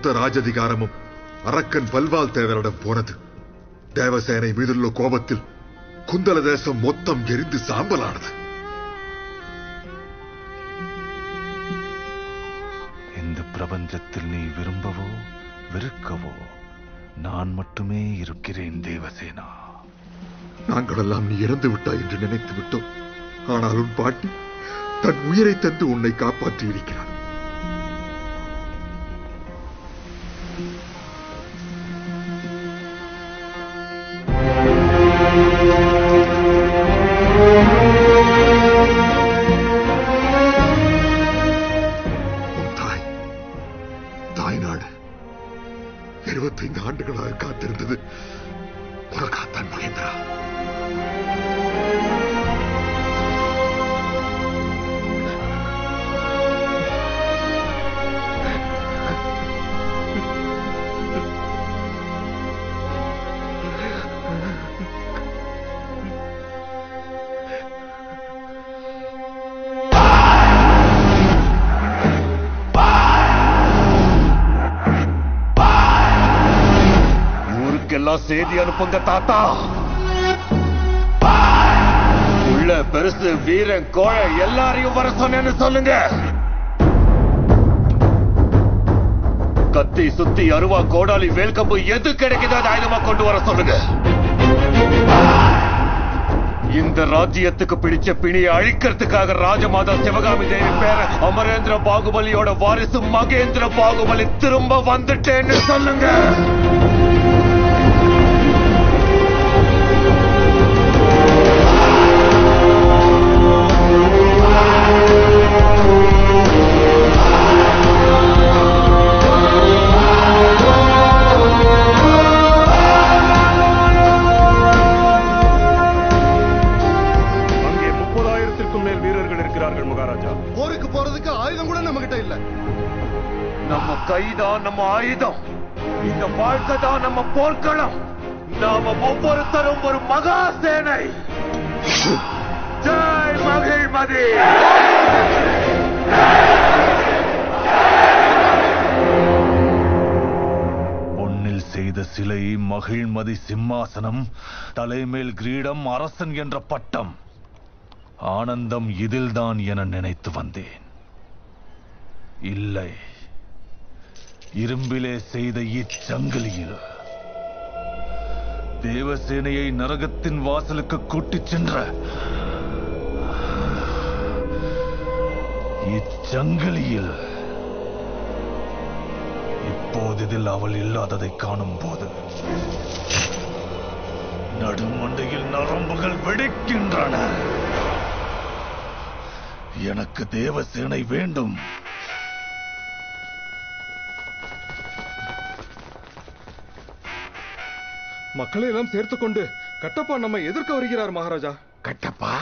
மொத்த ராஜதிகாரமும் அரக்கன் பல்வால் தேவரிடம் போனது. தேவசேனை மீதுள்ள கோபத்தில் குந்தல தேசம் மொத்தம் எரிந்து சாம்பலானது. இந்த பிரபஞ்சத்தில் நீ விரும்பவோ வெறுக்கவோ நான் மட்டுமே இருக்கிறேன் தேவசேனா. நாங்களெல்லாம் நீ இறந்து விட்டாய் என்று நினைத்து விட்டோம். ஆனால் உன் பாட்டி தன் உயிரை தந்து உன்னை காப்பாற்றி இருக்கிறார் ஊருக்கெல்லாம் அனுப்புங்க தாத்தா. உள்ள பெருசு வீரன் கோழை எல்லாரையும் வர சொன்னேன்னு சொல்லுங்க. கத்தி சுத்தி அருவா கோடாலி வேல்கம்பு எது கிடைக்குதோ அதை ஆயுதமா கொண்டு வர சொல்லுங்க. இந்த ராஜ்யத்துக்கு பிடிச்ச பிணியை அழிக்கிறதுக்காக ராஜமாதா சிவகாமி தேவி பேர அமரேந்திர பாகுபலியோட வாரிசு மகேந்திர பாகுபலி திரும்ப வந்துட்டேன்னு சொல்லுங்க. இந்த வாழ்க்கை நம்ம போர்க்களம். நாம ஒவ்வொருத்தரும் ஒரு மகா சேனை. ஜெய் மகிழ்மதி பொன்னில் செய்த சிலை மகிழ்மதி சிம்மாசனம் தலைமேல் கிரீடம் அரசன் என்ற பட்டம். ஆனந்தம் இதில்தான் என நினைத்து வந்தேன். இல்லை. இரும்பிலே செய்த இச்சங்கிலியில். தேவசேனையை நரகத்தின் வாசலுக்கு கூட்டிச் சென்ற. இச்சங்கிலியில். இப்போது இதில் அவள் இல்லாததை காணும் போது நடுமண்டையில் நரம்புகள் வெடிக்கின்றன. எனக்கு தேவசேனை வேண்டும். மக்களை எல்லாம் சேர்த்துக்கொண்டு கட்டப்பா நம்ம எதிர்க்க வருகிறார் மகாராஜா. கட்டப்பா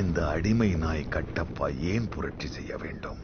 இந்த அடிமை நாய் கட்டப்பா ஏன் புரட்சி செய்ய வேண்டும்?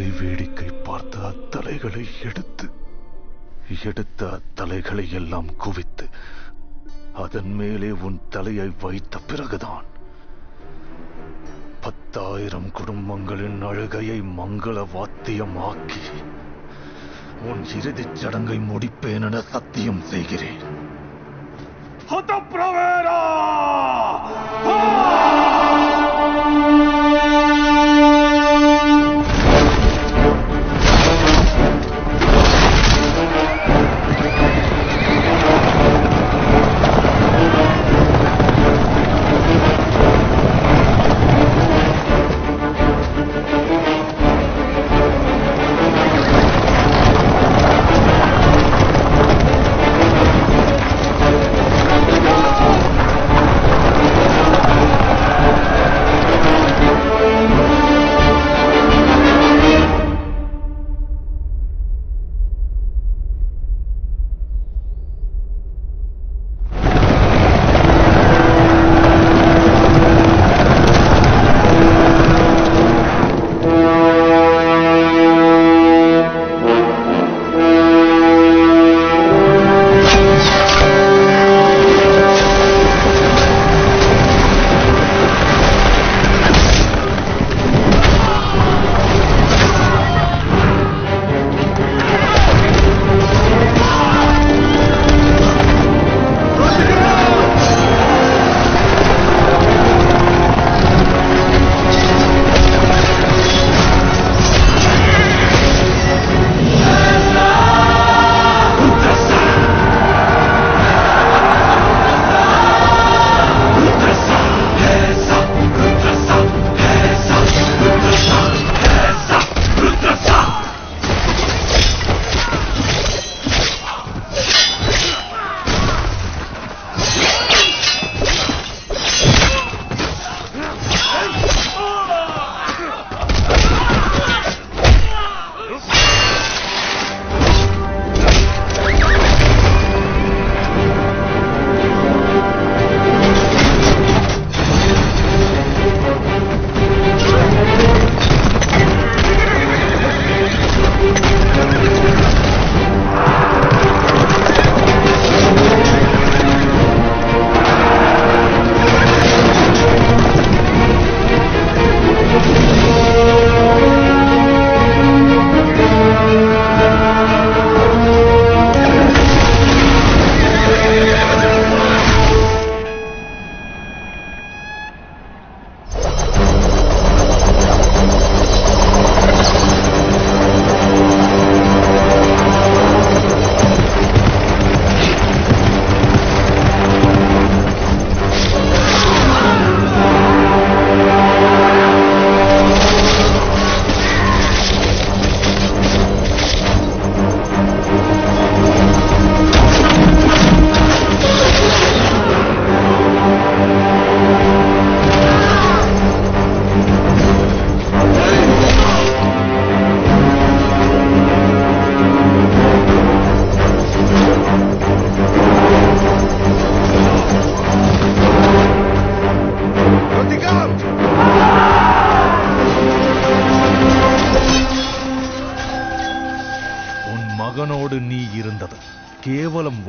அதை வேடிக்கை பார்த்த அத்தலைகளை எடுத்து எடுத்த அத்தலைகளை எல்லாம் குவித்து அதன் மேலே உன் தலையை வைத்த பிறகுதான் பத்தாயிரம் குடும்பங்களின் அழுகையை மங்கள வாத்தியமாக்கி உன் இறுதிச் சடங்கை முடிப்பேன் என சத்தியம் செய்கிறேன்.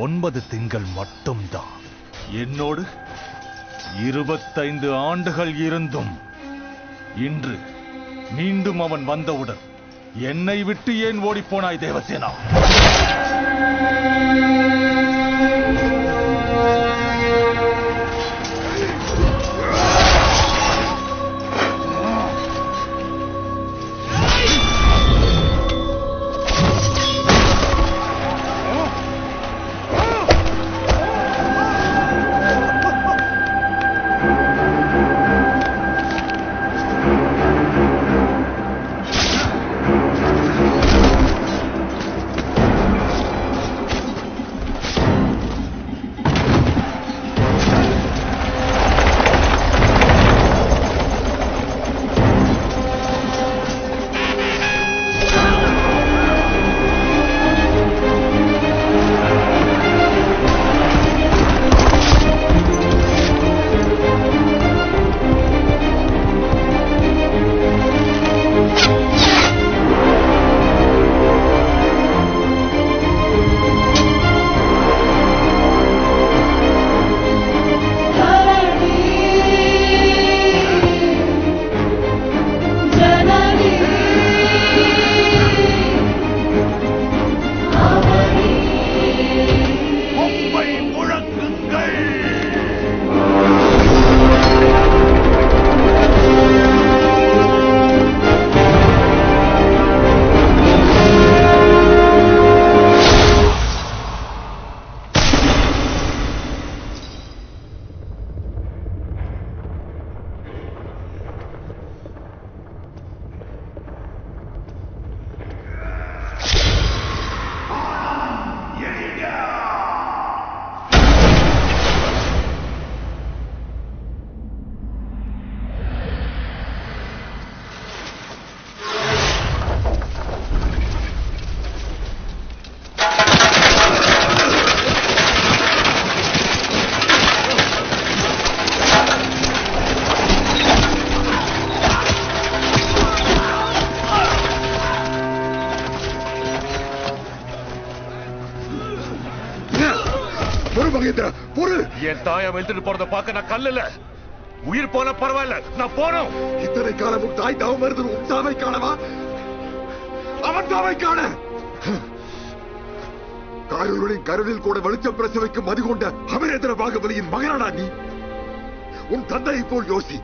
ஒன்பது திங்கள் மட்டும்தான். என்னோடு இருபத்தைந்து ஆண்டுகள் இருந்தும் இன்று மீண்டும் அவன் வந்தவுடன் என்னை விட்டு ஏன் ஓடிப்போனாய் தேவசேனா? வெளுத்துட்டு போறத பார்க்க நான் கல்லுல. உயிர் போன பரவாயில்ல. நான் போறோம். இத்தனை காலமும் தாய் தவம் இருந்து உன் சாவை காணவா அவன் சாவை காண காரூரின் கருவில் கூட வெளிச்சம் பிரசவிக்கும் மது கொண்ட அமரேந்திர பாகுபலியின் மகனாடா நீ. உன் தந்தையை போல் யோசி.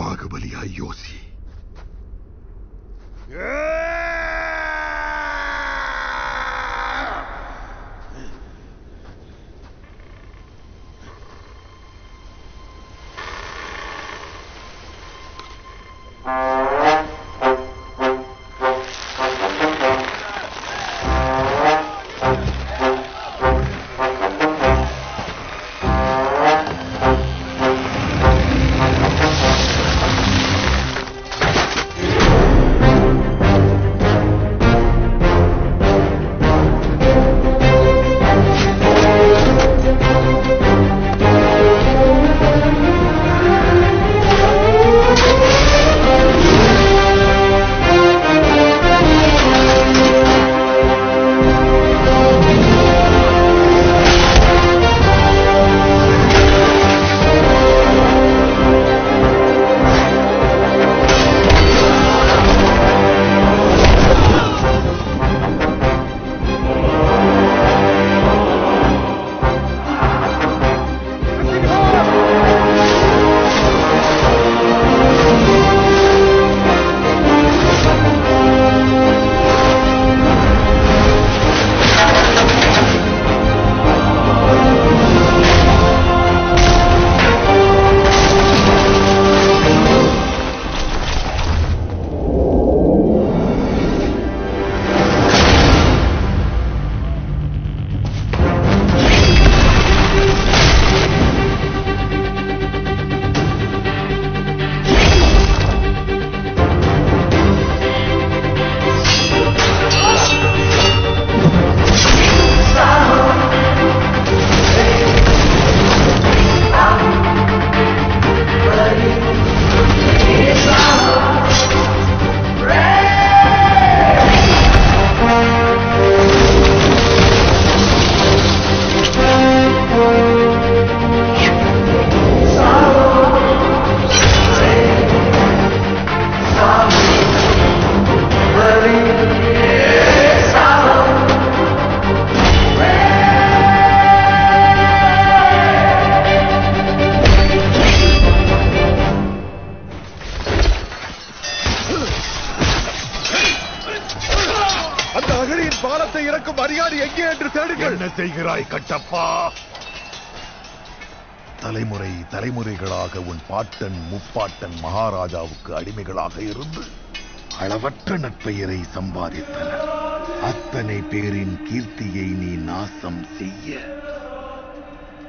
பாகுபலியாய் யோசி. அந்த செய்கிறாய் கட்டப்பா. தலைமுறை தலைமுறைகளாக உன் பாட்டன் முப்பாட்டன் மகாராஜாவுக்கு அடிமைகளாக இருந்து அளவற்ற நற்பெயரை சம்பாதித்தனர். அத்தனை பேரின் கீர்த்தியை நீ நாசம் செய்ய.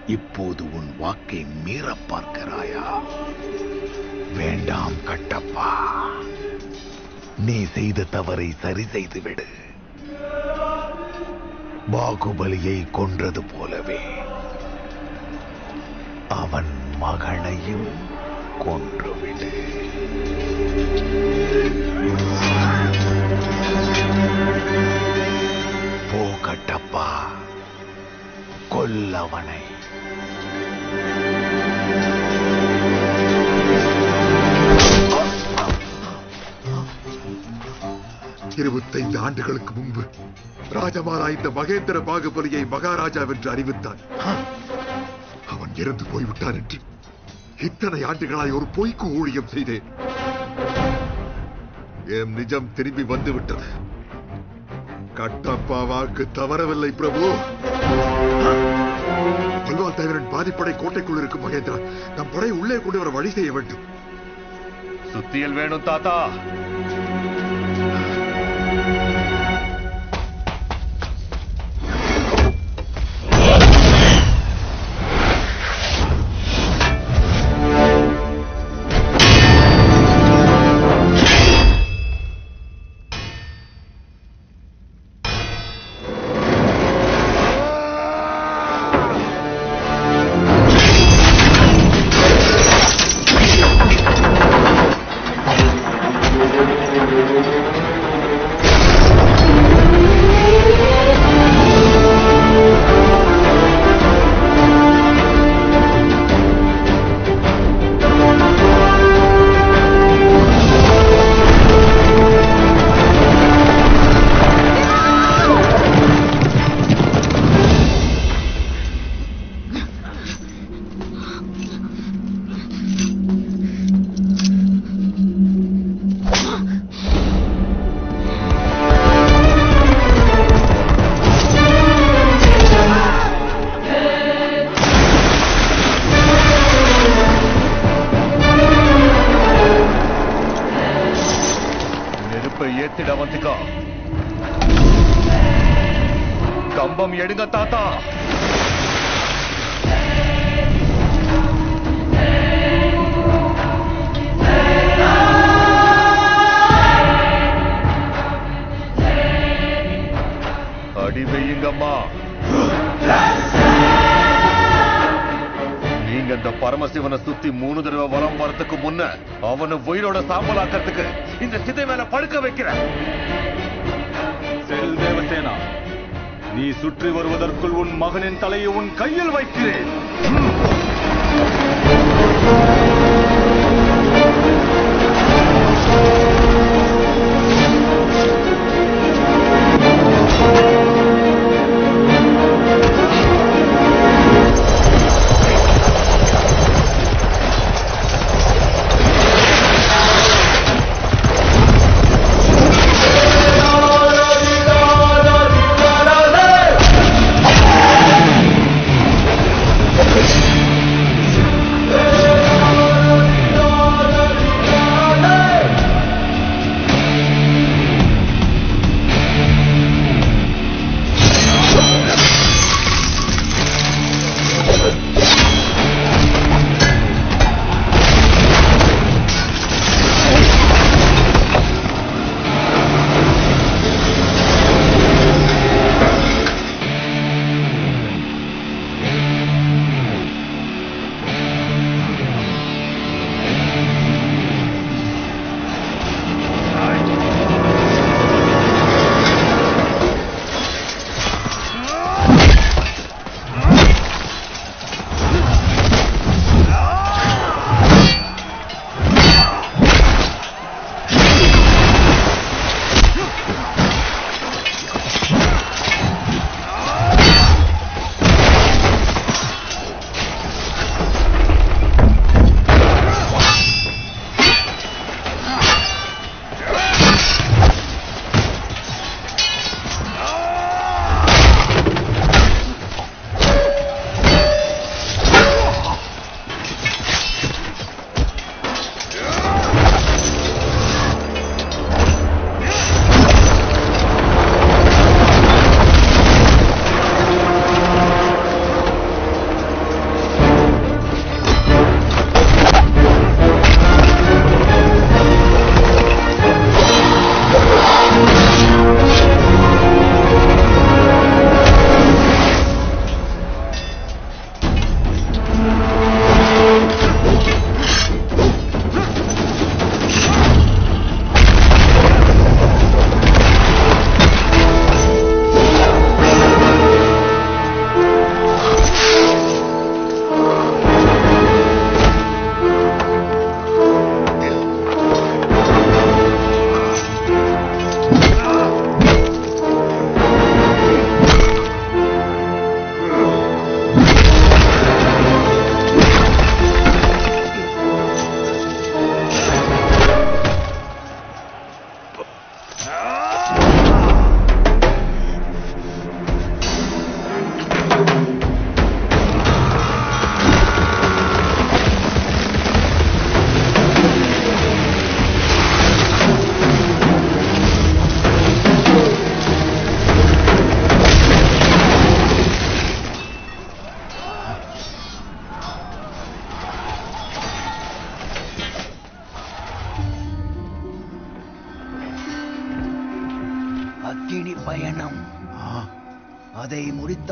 இப்போது உன் வாக்கை மீற பார்க்கிறாயா? வேண்டாம் கட்டப்பா. நீ செய்த தவறை சரி செய்து விடு பாகுபலியை கொன்றது போலவே அவன் மகனையும் இந்த மகேந்திர பாகுபலியை மகாராஜா என்று அறிவித்தான். அவன் இறந்து போய்விட்டான் என்று இத்தனை ஆண்டுகளாய் ஒரு பொய்க்கு ஊழியம் செய்தேன். என் நிஜம் திரும்பி வந்து விட்டது கட்டப்பா வாக்கு தவறவில்லை பிரபு. பல்வால் தேவரின் பாதிப்படை கோட்டைக்குள் இருக்கும் மகேந்திரா நம் படை உள்ளே கொண்டு வர வழி செய்ய வேண்டும். சுத்தியல் வேணும் தாத்தா. அவனை உயிரோட சாம்பலாக்கிறதுக்கு இந்த சிதை மேல படுக்க வைக்கிறேன். செல் தேவசேனா நீ சுற்றி வருவதற்குள் உன் மகனின் தலையை உன் கையில் வைக்கிறேன்.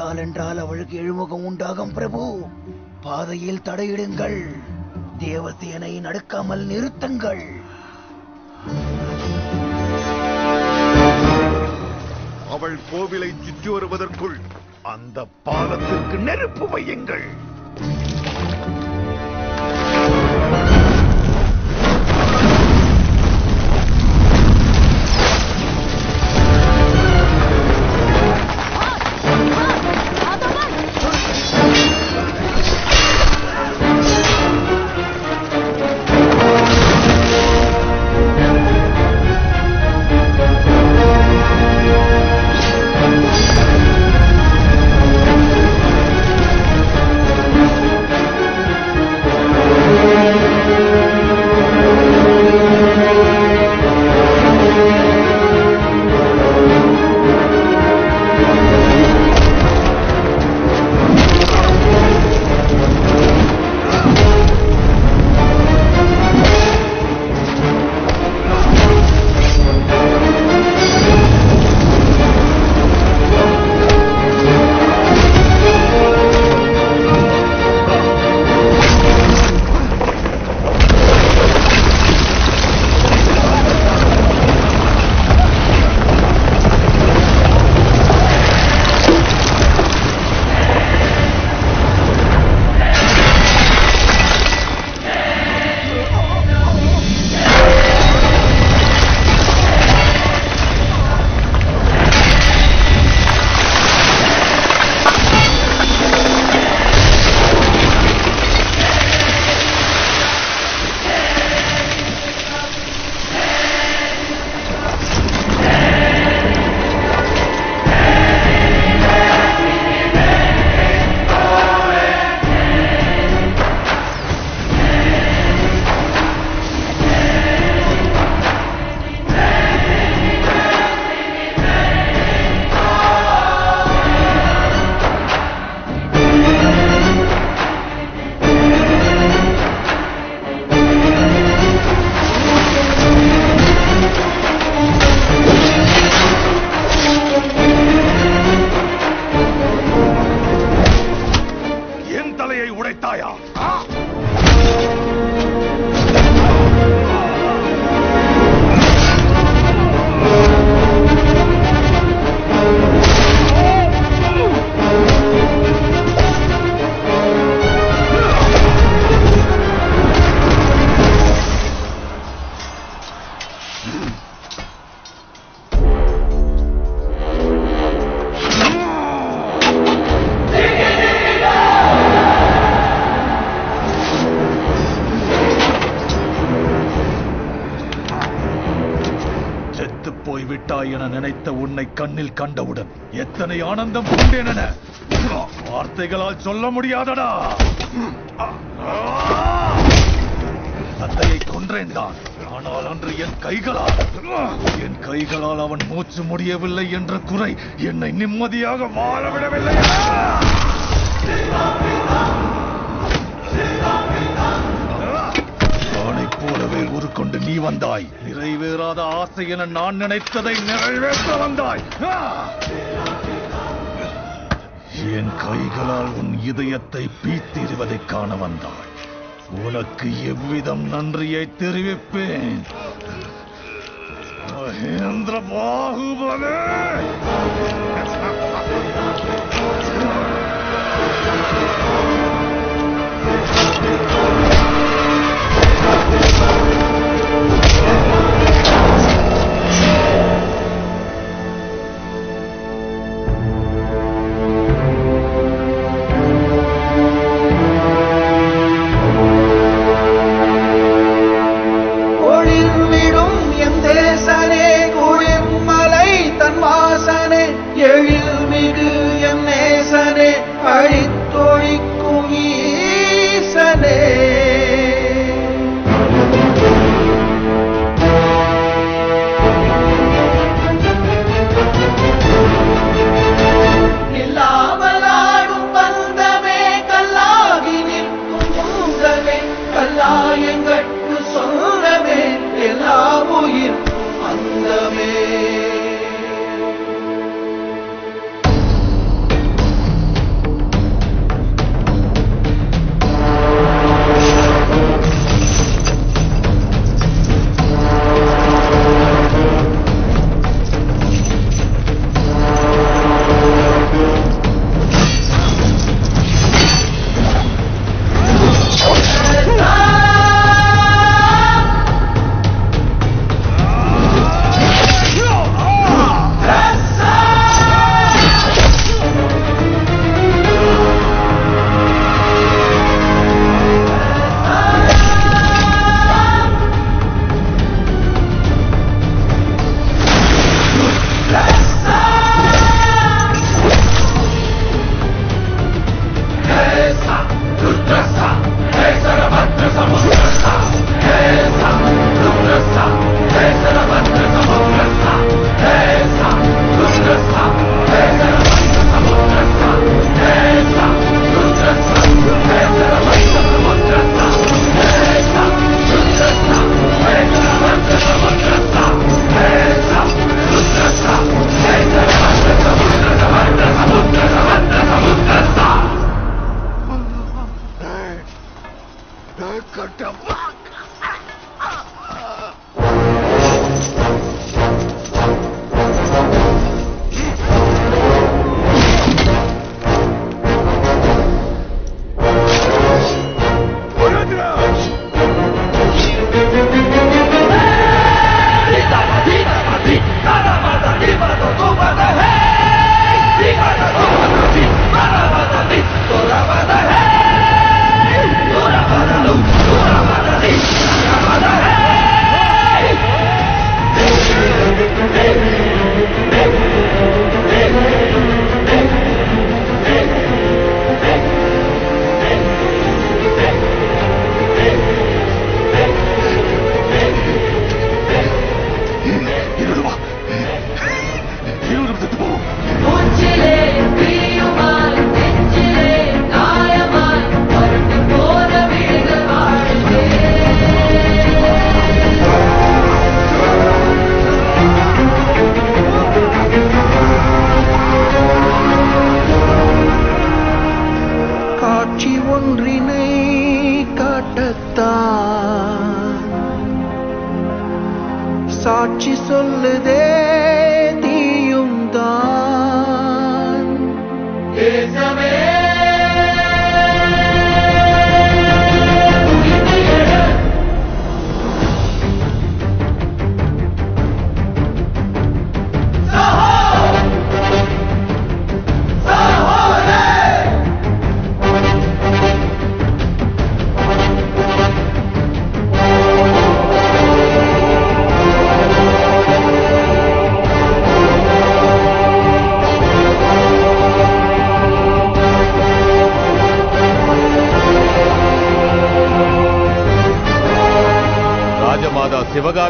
முடித்தால் என்றால் அவளுக்கு எழுமுகம் உண்டாகும் பிரபு. பாதையில் தடையிடுங்கள். தேவசேனை நடுக்காமல் நிறுத்துங்கள். அவள் கோவிலை சுற்றி வருவதற்குள் அந்த பாலத்திற்கு நெருப்பு வையுங்கள். சொல்ல முடியாதடா. தந்தையை கொன்றேன் தான் ஆனால் அன்று என் கைகளால் என் கைகளால் அவன் மூச்சு முடியவில்லை என்ற குறை என்னை நிம்மதியாக வாழவிடவில்லை. அவனைப் போலவே உருக்கொண்டு நீ வந்தாய். நிறைவேறாத ஆசை என நான் நினைத்ததை நிறைவேற்ற வந்தாய். ஆ! என் கைகளால் உன் இதயத்தை பீத்திடுவதை காண வந்தாள் உனக்கு எவ்விதம் நன்றியை தெரிவிப்பேன்? மகேந்திர பாகுபலே ஒளிர்விடும் Amen.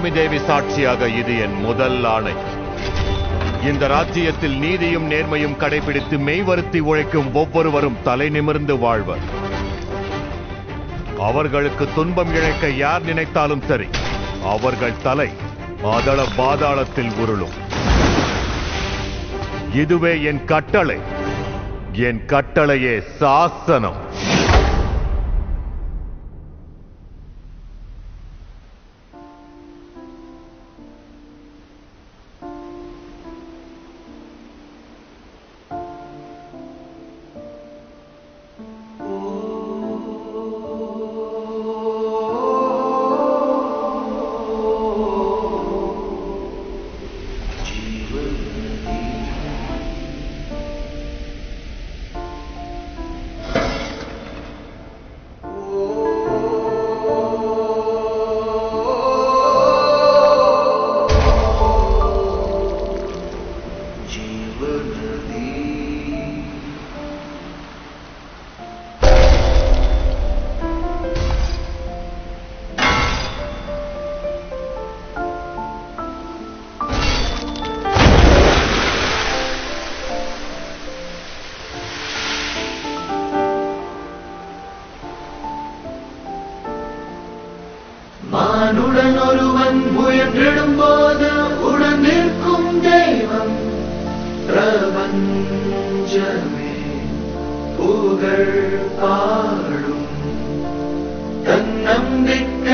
சிவகாமி தேவி சாட்சியாக இது என் முதல் ஆணை. இந்த ராஜ்ஜியத்தில் நீதியும் நேர்மையும் கடைபிடித்து மெய்வருத்தி உழைக்கும் ஒவ்வொருவரும் தலை நிமிர்ந்து வாழ்வர். அவர்களுக்கு துன்பம் இழைக்க யார் நினைத்தாலும் சரி அவர்கள் தலை அதள பாதாளத்தில் உருளும். இதுவே என் கட்டளை. என் கட்டளையே சாசனம்.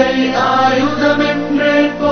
தன்னம்பிக்கை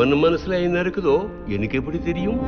இவன் மனசுல என்ன இருக்குதோ எனக்கு எப்படி தெரியும்?